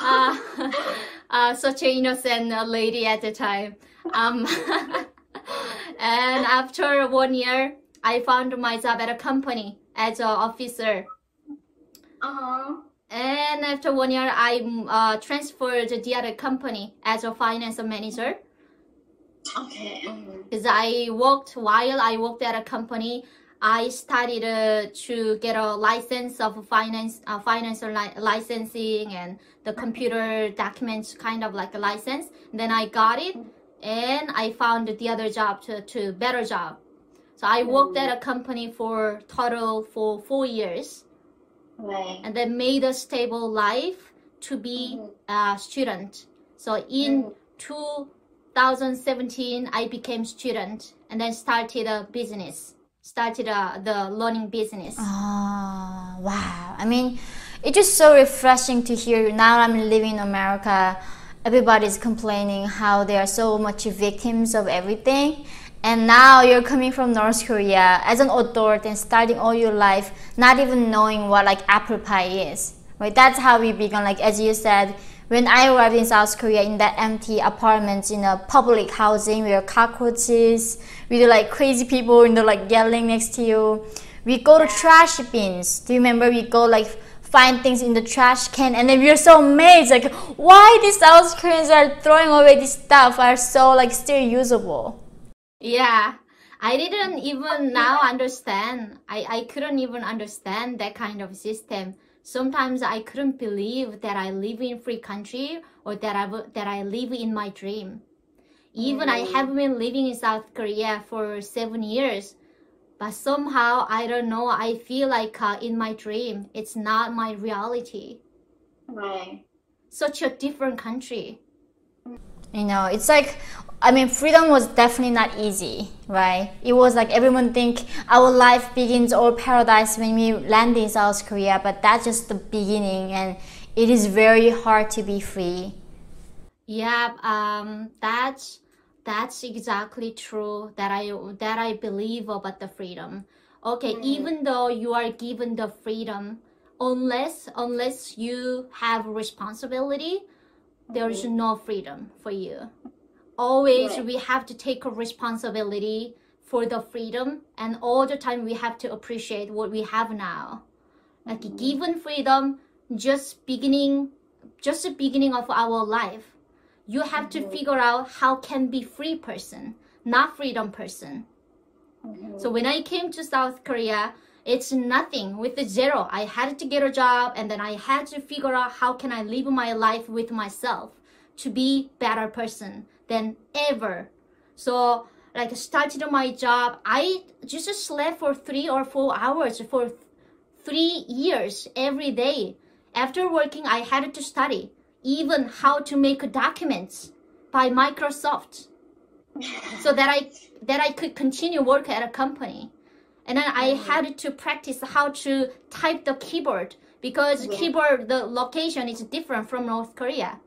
uh, uh, such an innocent lady at the time. Um, and after one year, I found my job at a company as an officer. Uh-huh. And after one year, I uh, transferred to the other company as a finance manager. Okay. mhm. Because I worked while I worked at a company, I started uh, to get a license of finance, uh, financial li- licensing and the computer documents, kind of like a license. Then I got it, and I found the other job to, to better job. So I worked at a company for total for four years, Right. and then made a stable life to be mm-hmm. a student. So in mm-hmm. 2017, I became student and then started a business, started a, the learning business. Ah, wow. I mean, it's just so refreshing to hear. Now I'm living in America. Everybody's complaining how they are so much victims of everything. And now you're coming from North Korea as an adult and starting all your life not even knowing what like apple pie is. Right? That's how we began. Like as you said, when I arrived in South Korea in that empty apartment in a public housing where cockroaches, we with like crazy people in the like yelling next to you. We go to trash bins. Do you remember we go like find things in the trash can and then we are so amazed like why these South Koreans are throwing away this stuff are so like still usable. Yeah. I didn't even now understand. I, I couldn't even understand that kind of system. Sometimes I couldn't believe that I live in free country or that I that I live in my dream. Even I have been living in South Korea for seven years, but somehow I don't know. I feel like uh, in my dream, it's not my reality. Right. Such a different country. You know, it's like I mean freedom was definitely not easy, right? It was like everyone think our life begins or paradise when we land in South Korea, but that's just the beginning and it is very hard to be free. Yeah, um, that's that's exactly true. That I that I believe about the freedom. Okay, even though you are given the freedom, unless unless you have responsibility, there is no freedom for you. Always Right. we have to take a responsibility for the freedom, and all the time we have to appreciate what we have now. Like mm-hmm. given freedom, just beginning, just the beginning of our life you have to mm-hmm. figure out how can be free person not freedom person mm-hmm. so when i came to south korea it's nothing. With the zero i had to get a job and then i had to figure out how can i live my life with myself to be better person than ever. So like started my job. I just slept for three or four hours for three years every day. After working i had to study even how to make documents by microsoft so that i that i could continue work at a company and then i had to practice how to type the keyboard because Yeah. keyboard the location is different from north korea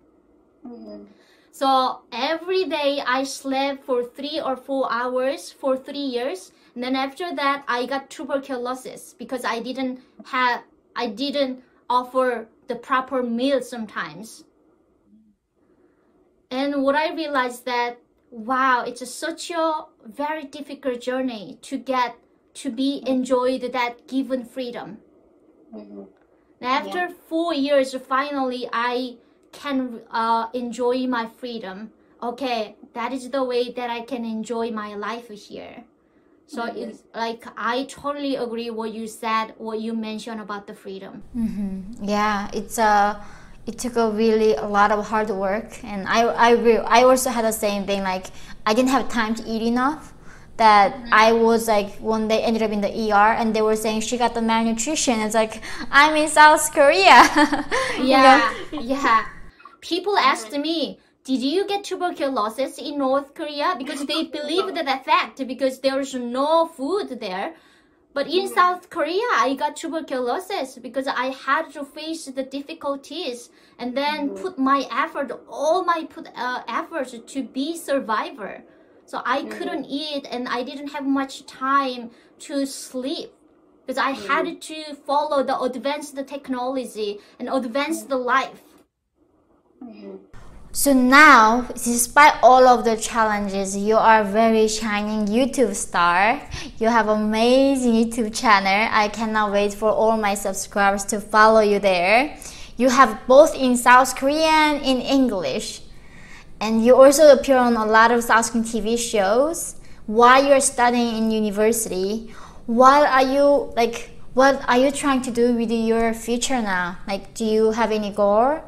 Mhm. so every day I slept for three or four hours for three years. And then after that, I got tuberculosis because I didn't have, I didn't offer the proper meal sometimes. And what I realized that wow, it's a, such a very difficult journey to get to be enjoyed that given freedom. Mm-hmm. After Yeah. four years, finally, I can uh, enjoy my freedom. Okay, that is the way that I can enjoy my life here. So Mhm. it's like I totally agree what you said, what you mentioned about the freedom. Yeah, it's a it took a really a lot of hard work, and I I re- I also had the same thing. Like I didn't have time to eat enough. That I was like one day ended up in the ER, and they were saying she got the malnutrition. It's like I'm in South Korea. You know? Yeah, yeah. People asked me, did you get tuberculosis in North Korea? Because they believed that fact because there's no food there. But in South Korea, I got tuberculosis because I had to face the difficulties and then put my effort, all my put uh, efforts to be survivor. So I mm-hmm. couldn't eat and I didn't have much time to sleep because I mm-hmm. had to follow the advanced technology and advance mm-hmm. the life. So now, despite all of the challenges, you are a very shining YouTube star. You have amazing YouTube channel. I cannot wait for all my subscribers to follow you there. You have both in South Korean in English. And you also appear on a lot of South Korean TV shows while you're studying in university. What are you like what are you trying to do with your future now? Like do you have any goal?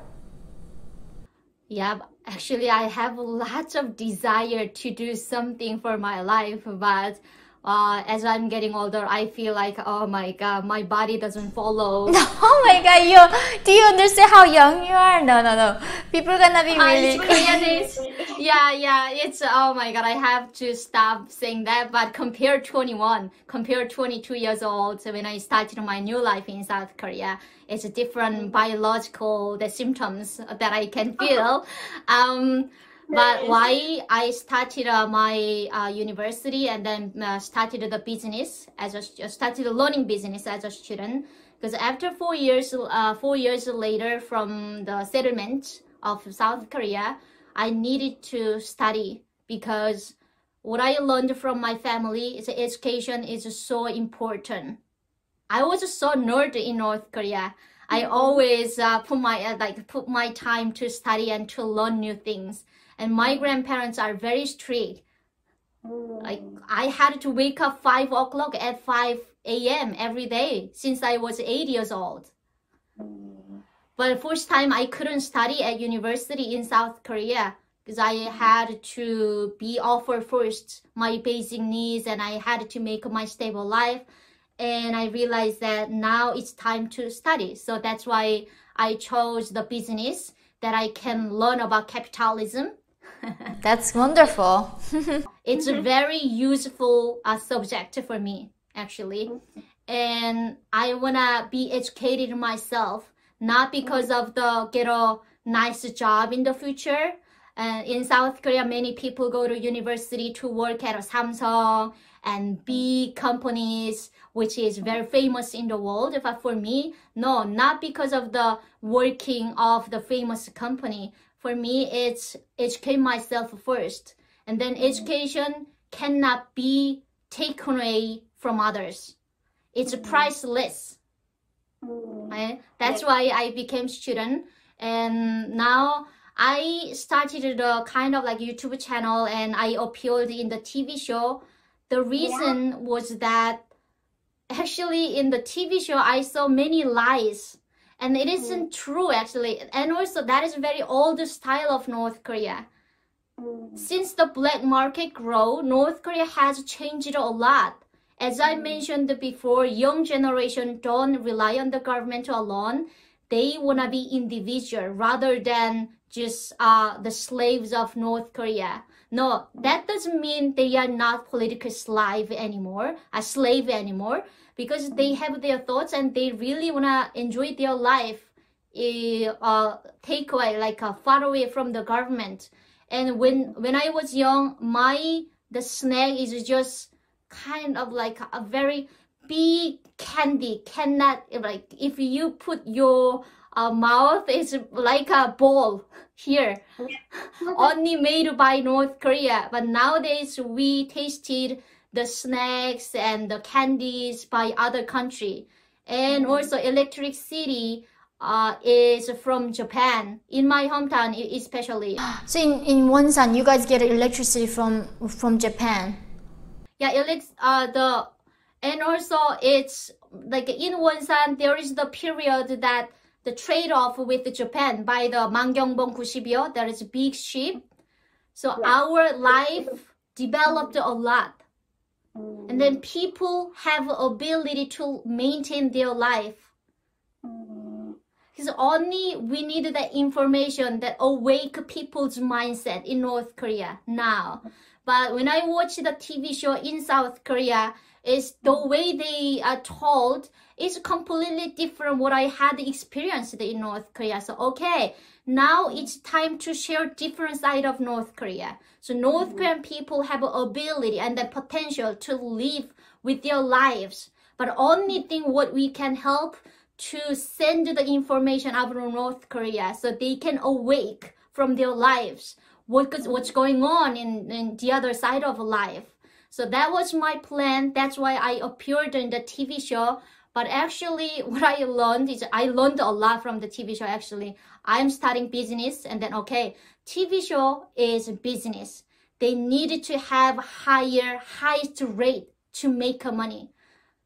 Yeah, actually, I have lots of desire to do something for my life, but uh, as I'm getting older, I feel like, oh my God, my body doesn't follow. Oh my god, you do you understand how young you are? No, no, no. People are gonna be really yeah, yeah, it's, oh my God, I have to stop saying that, but compare 21, compare 22 years old so when I started my new life in South Korea, it's a different biological, the symptoms that I can feel. Um, but why I started uh, my uh, university and then uh, started the business as a started the learning business as a student because after four years uh, four years later from the settlement of South Korea I needed to study because what I learned from my family is education is so important. I was so nerd in North Korea. I always uh, put my uh, like put my time to study and to learn new things. And my grandparents are very strict. Like oh. I had to wake up five o'clock at five a.m. every day since I was eight years old. Oh. But first time I couldn't study at university in South Korea because I mm. had to be offered first my basic needs and I had to make my stable life. And I realized that now it's time to study. So that's why I chose the business that I can learn about capitalism. That's wonderful. It's a mm-hmm. very useful uh, subject for me, actually. And I wanna be educated myself, not because of the get a nice job in the future. And in South Korea, many people go to university to work at a Samsung and big companies, which is very famous in the world. But uh, for me, no, not because of the working of the famous company. For me, it's educate myself first, and then mm-hmm. education cannot be taken away from others. It's mm-hmm. priceless. Right? That's why I became student, and now I started a kind of like YouTube channel, and I appeared in the TV show. The reason was that actually in the TV show I saw many lies, and it mm-hmm. isn't true actually, and also that is very old style of North Korea. Mm-hmm. Since the black market grow, North Korea has changed a lot. As I mm-hmm. mentioned before, young generation don't rely on the government alone. They wanna be individual rather than just uh, the slaves of North Korea. No, that doesn't mean they are not political slave anymore, a slave anymore, because they have their thoughts and they really wanna enjoy their life, eh, uh, take away like uh, far away from the government. And when when I was young, my the snack is just kind of like a very big candy. Cannot like if you put your uh, mouth is like a ball here, only made by North Korea. But nowadays we tasted the snacks and the candies by other country, and also electricity uh, is from Japan. In my hometown, especially. So in, in Wonsan, you guys get electricity from from Japan. Yeah, elect uh the and also it's like in Wonsan there is the period that the trade off with Japan by the Mangyongbong 90여 that is big ship. So our life developed a lot. And then people have ability to maintain their life. Because only we need the information that awake people's mindset in North Korea now. But when I watch the TV show in South Korea, is the way they are told is completely different what I had experienced in North Korea. So okay, now it's time to share different side of North Korea. So North mm-hmm. Korean people have ability and the potential to live with their lives. But only mm-hmm. thing what we can help to send the information out of North Korea so they can awake from their lives. What, what's going on in, in the other side of life. So that was my plan. That's why I appeared in the TV show. But actually, what I learned is I learned a lot from the TV show. Actually, I'm starting business, and then okay, TV show is business. They needed to have higher, highest rate to make money.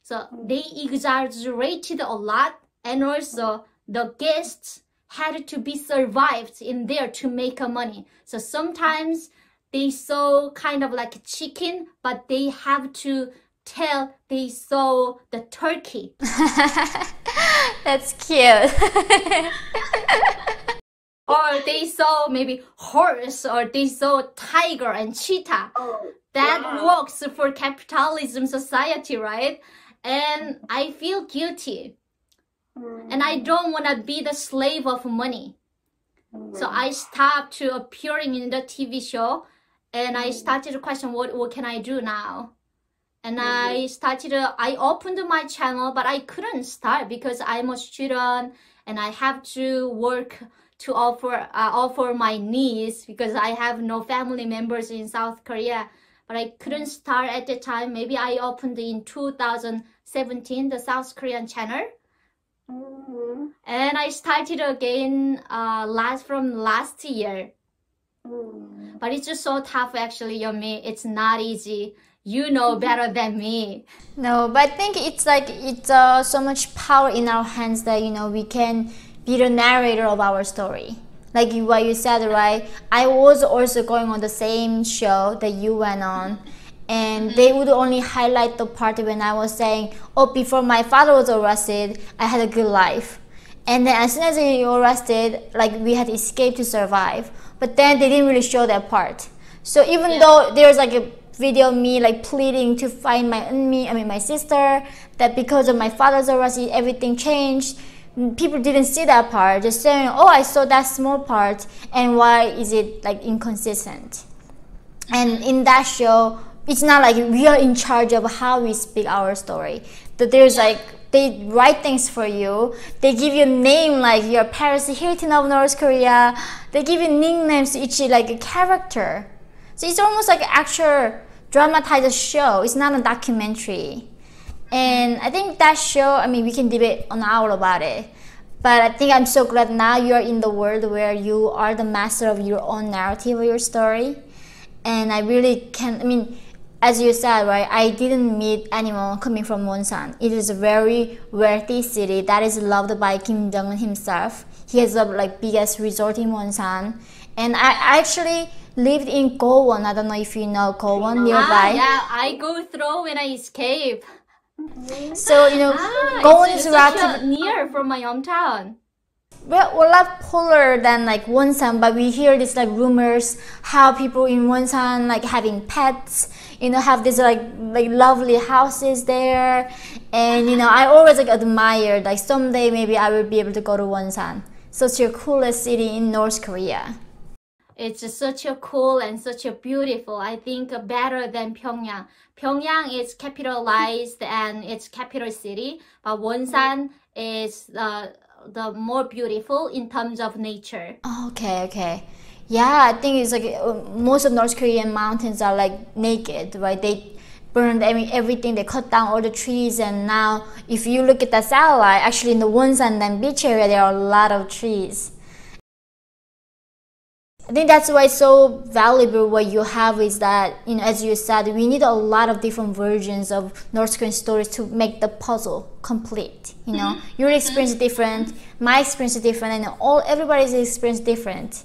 So they exaggerated a lot, and also the guests had to be survived in there to make money. So sometimes they saw kind of like chicken, but they have to tell they saw the turkey. That's cute. or they saw maybe horse or they saw tiger and cheetah. Oh, That wow. works for capitalism society, right? And I feel guilty. And I hmm. don't want to be the slave of money. Hmm. So I stopped to appearing in the TV show and I hmm. started to question what, what can I do now? And I started, uh, I opened my channel, but I couldn't start because I'm a student and I have to work to offer, uh, offer my needs because I have no family members in South Korea. But I couldn't start at the time. Maybe I opened in 2017 the South Korean channel Mm-hmm. and I started again uh, last from last year. Mm-hmm. But it's just so tough actually, Yeonmi. It's not easy. You know better than me. No, but I think it's like it's uh, so much power in our hands that you know we can be the narrator of our story. Like you, what you said, right? I was also going on the same show that you went on, and they would only highlight the part when I was saying, "Oh, before my father was arrested, I had a good life." And then as soon as he arrested, like we had escaped to survive. But then they didn't really show that part. So even though there's like a video me like pleading to find my me, I mean my sister, that because of my father's arrest, everything changed. People didn't see that part. Just saying, "Oh, I saw that small part," and why is it like inconsistent? And in that show, it's not like we are in charge of how we speak our story. That there's like they write things for you. They give you a name like you're Paris Hilton of North Korea. They give you nicknames to each like a character. So it's almost like actual dramatized show. It's not a documentary. And I think that show, I mean, we can debate an hour about it. But I think I'm so glad now you're in the world where you are the master of your own narrative of your story. And I really can, I mean, as you said, right, I didn't meet anyone coming from Wonsan. It is a very wealthy city that is loved by Kim Jong un himself. He has the like biggest resort in Wonsan. And I actually lived in Gowon. I don't know if you know Gowon nearby. Ah, yeah, I go through when I escape. So you know, Ah, Gowon is it's such relative. a near from my hometown. Well, we're a lot polar than like Wonsan, but we hear these like rumors how people in Wonsan like having pets, you know, have these like like lovely houses there, and you know, I always like admired like someday maybe I will be able to go to Wonsan, such a coolest city in North Korea. It's just such a cool and such a beautiful. I think better than Pyongyang. Pyongyang is capitalized and it's capital city, but Wonsan is uh, the more beautiful in terms of nature. Oh, okay, okay. Yeah, I think it's like uh, most of North Korean mountains are like naked, right? They burned every, everything, they cut down all the trees, and now if you look at the satellite, actually in the Wonsan and beach area, there are a lot of trees. I think that's why it's so valuable what you have is that, you know, as you said, we need a lot of different versions of North Korean stories to make the puzzle complete. You know, Mm-hmm. your experience is different, my experience is different, and all everybody's experience is different.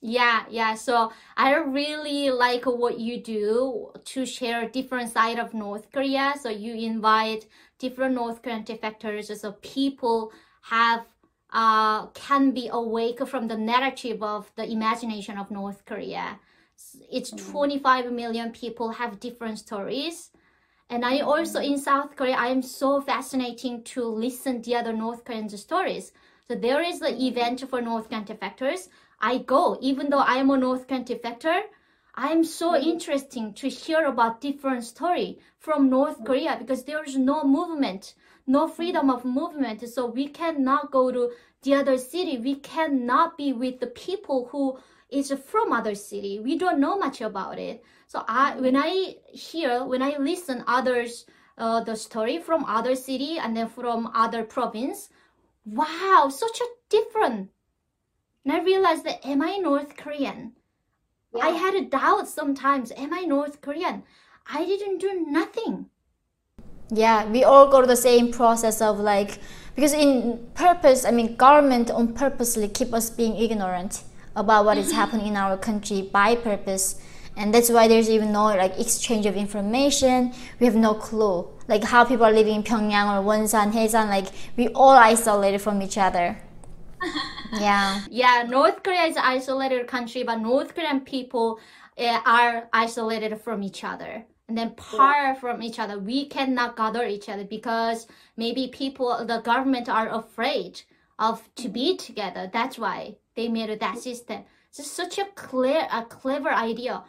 Yeah, yeah. So I really like what you do to share different side of North Korea. So you invite different North Korean defectors so people have uh can be awake from the narrative of the imagination of North Korea. It's 25 million people have different stories. And I also in South Korea, I am so fascinating to listen the other North Korean stories. So there is the event for North Korean defectors. I go, even though I am a North Korean defector, I am so mm. interesting to hear about different story from North mm. Korea because there is no movement, no mm. freedom of movement. So we cannot go to the other city. We cannot be with the people who is from other city. We don't know much about it. So I, when I hear, when I listen others, uh, the story from other city and then from other province, wow, such a different. And I realized that am I North Korean? I had a doubt sometimes. Am I North Korean? I didn't do nothing. Yeah, we all go to the same process of like because in purpose, I mean government on purposely keep us being ignorant about what is happening in our country by purpose. And that's why there's even no like exchange of information. We have no clue. Like how people are living in Pyongyang or Wonsan, Hyesan, like we all isolated from each other. Yeah. Yeah, North Korea is an isolated country, but North Korean people uh, are isolated from each other and then far from each other. We cannot gather each other because maybe people, the government are afraid of to be mm-hmm. together. That's why they made that system. It's such a clear, a clever idea.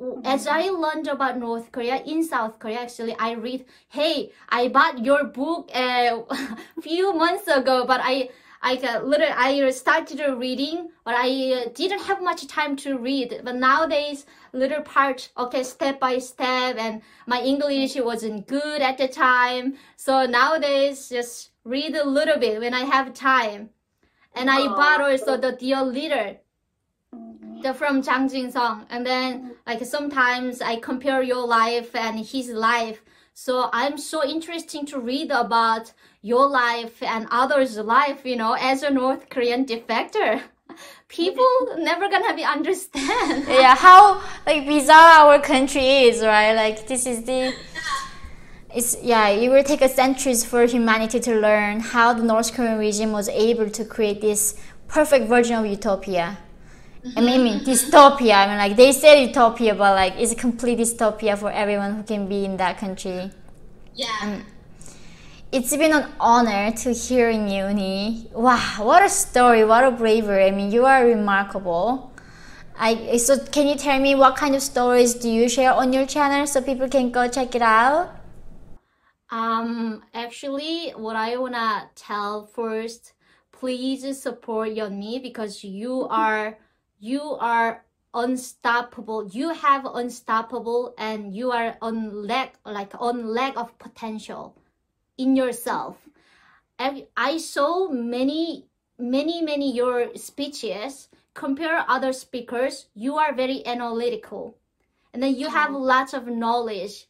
Mm-hmm. As I learned about North Korea in South Korea, actually, I read, "Hey, I bought your book eh, a few months ago, but I." I got little. I started reading, but I uh, didn't have much time to read. But nowadays, little part, okay, step by step, and my English wasn't good at the time. So nowadays, just read a little bit when I have time. And I bought also the Dear Leader, the from Jang Jin Sung. And then like sometimes I compare your life and his life. So I'm so interesting to read about your life and others' life, you know, as a North Korean defector. People never gonna be understand. Yeah, how like bizarre our country is, right? Like this is the it's yeah, it will take a centuries for humanity to learn how the North Korean regime was able to create this perfect version of utopia. I mean, I mean mm-hmm. dystopia. I mean, like they say utopia, but like it's a complete dystopia for everyone who can be in that country. Yeah. Um, It's been an honor to hearing you, Ni. Wow, what a story! What a bravery! I mean, you are remarkable. I so can you tell me what kind of stories do you share on your channel so people can go check it out? Um, actually, what I wanna tell first, please support Yeonmi because you are you are unstoppable. You have unstoppable and you are on lack like on lack of potential in yourself. I, I saw many many many your speeches compare other speakers. You are very analytical, and then you have lots of knowledge.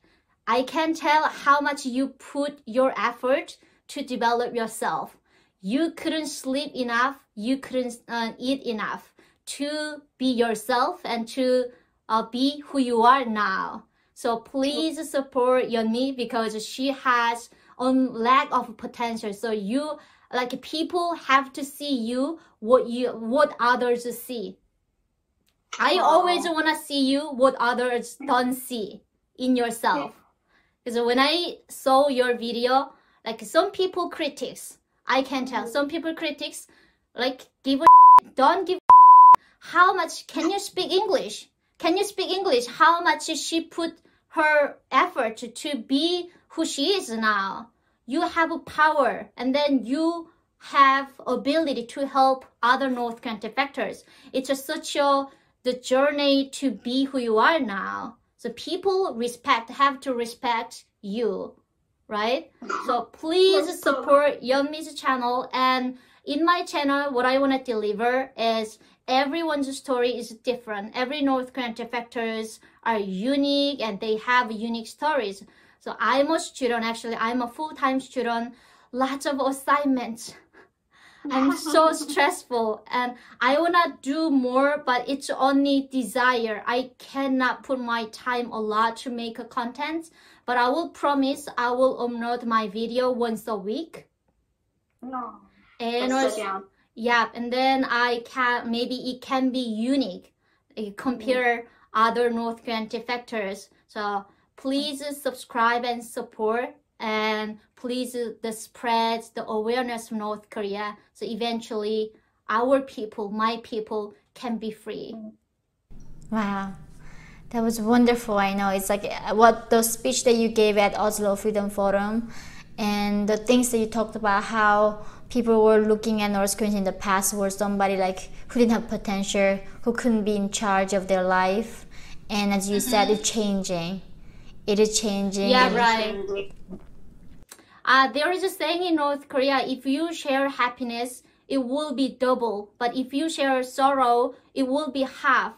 I can tell how much you put your effort to develop yourself. You couldn't sleep enough. You couldn't uh, eat enough to be yourself and to uh, be who you are now. So please support Yeonmi because she has a lack of potential. So you like people have to see you what you what others see. I always want to see you what others don't see in yourself. Because when I saw your video, like some people critics, I can tell mm-hmm. some people critics like give a don't give a how much can you speak English? Can you speak English? How much she put her effort to be who she is now? You have a power and then you have ability to help other North Korean defectors. It's just such a the journey to be who you are now. So people respect have to respect you, right? So please support Yeonmi's channel and in my channel what I want to deliver is everyone's story is different. Every North Korean defectors are unique and they have unique stories. So I'm a student actually. I'm a full-time student. Lots of assignments I'm so stressful and I wanna do more, but it's only desire. I cannot put my time a lot to make a content, but I will promise I will upload my video once a week. No. And also, so yeah, and then I can maybe it can be unique compare other North Korean defectors. So please subscribe and support and please uh, the spread the awareness of North Korea so eventually our people, my people can be free. Wow. That was wonderful. I know it's like uh, what the speech that you gave at Oslo Freedom Forum and the things that you talked about how people were looking at North Koreans in the past were somebody like who didn't have potential, who couldn't be in charge of their life. And as you said, it's changing. It is changing. Yeah, right. Uh, there is a saying in North Korea, if you share happiness, it will be double. But if you share sorrow, it will be half.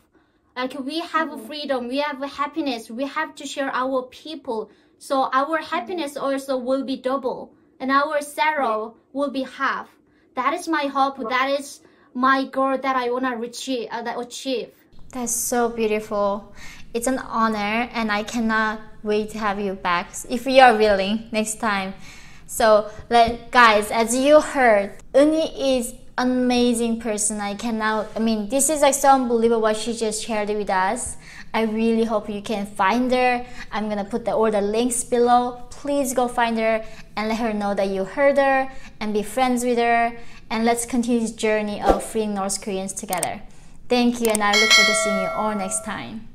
Like we have a freedom, we have happiness, we have to share our people. So our happiness also will be double and our sorrow will be half. That is my hope. That is my goal that I want to. Uh, achieve. That's so beautiful. It's an honor, and I cannot wait to have you back if you are willing next time. So, let, guys, as you heard, Eunhee is an amazing person. I cannot. I mean, this is like so unbelievable what she just shared with us. I really hope you can find her. I'm gonna put the, all the links below. Please go find her and let her know that you heard her and be friends with her. And let's continue this journey of freeing North Koreans together. Thank you, and I look forward to seeing you all next time.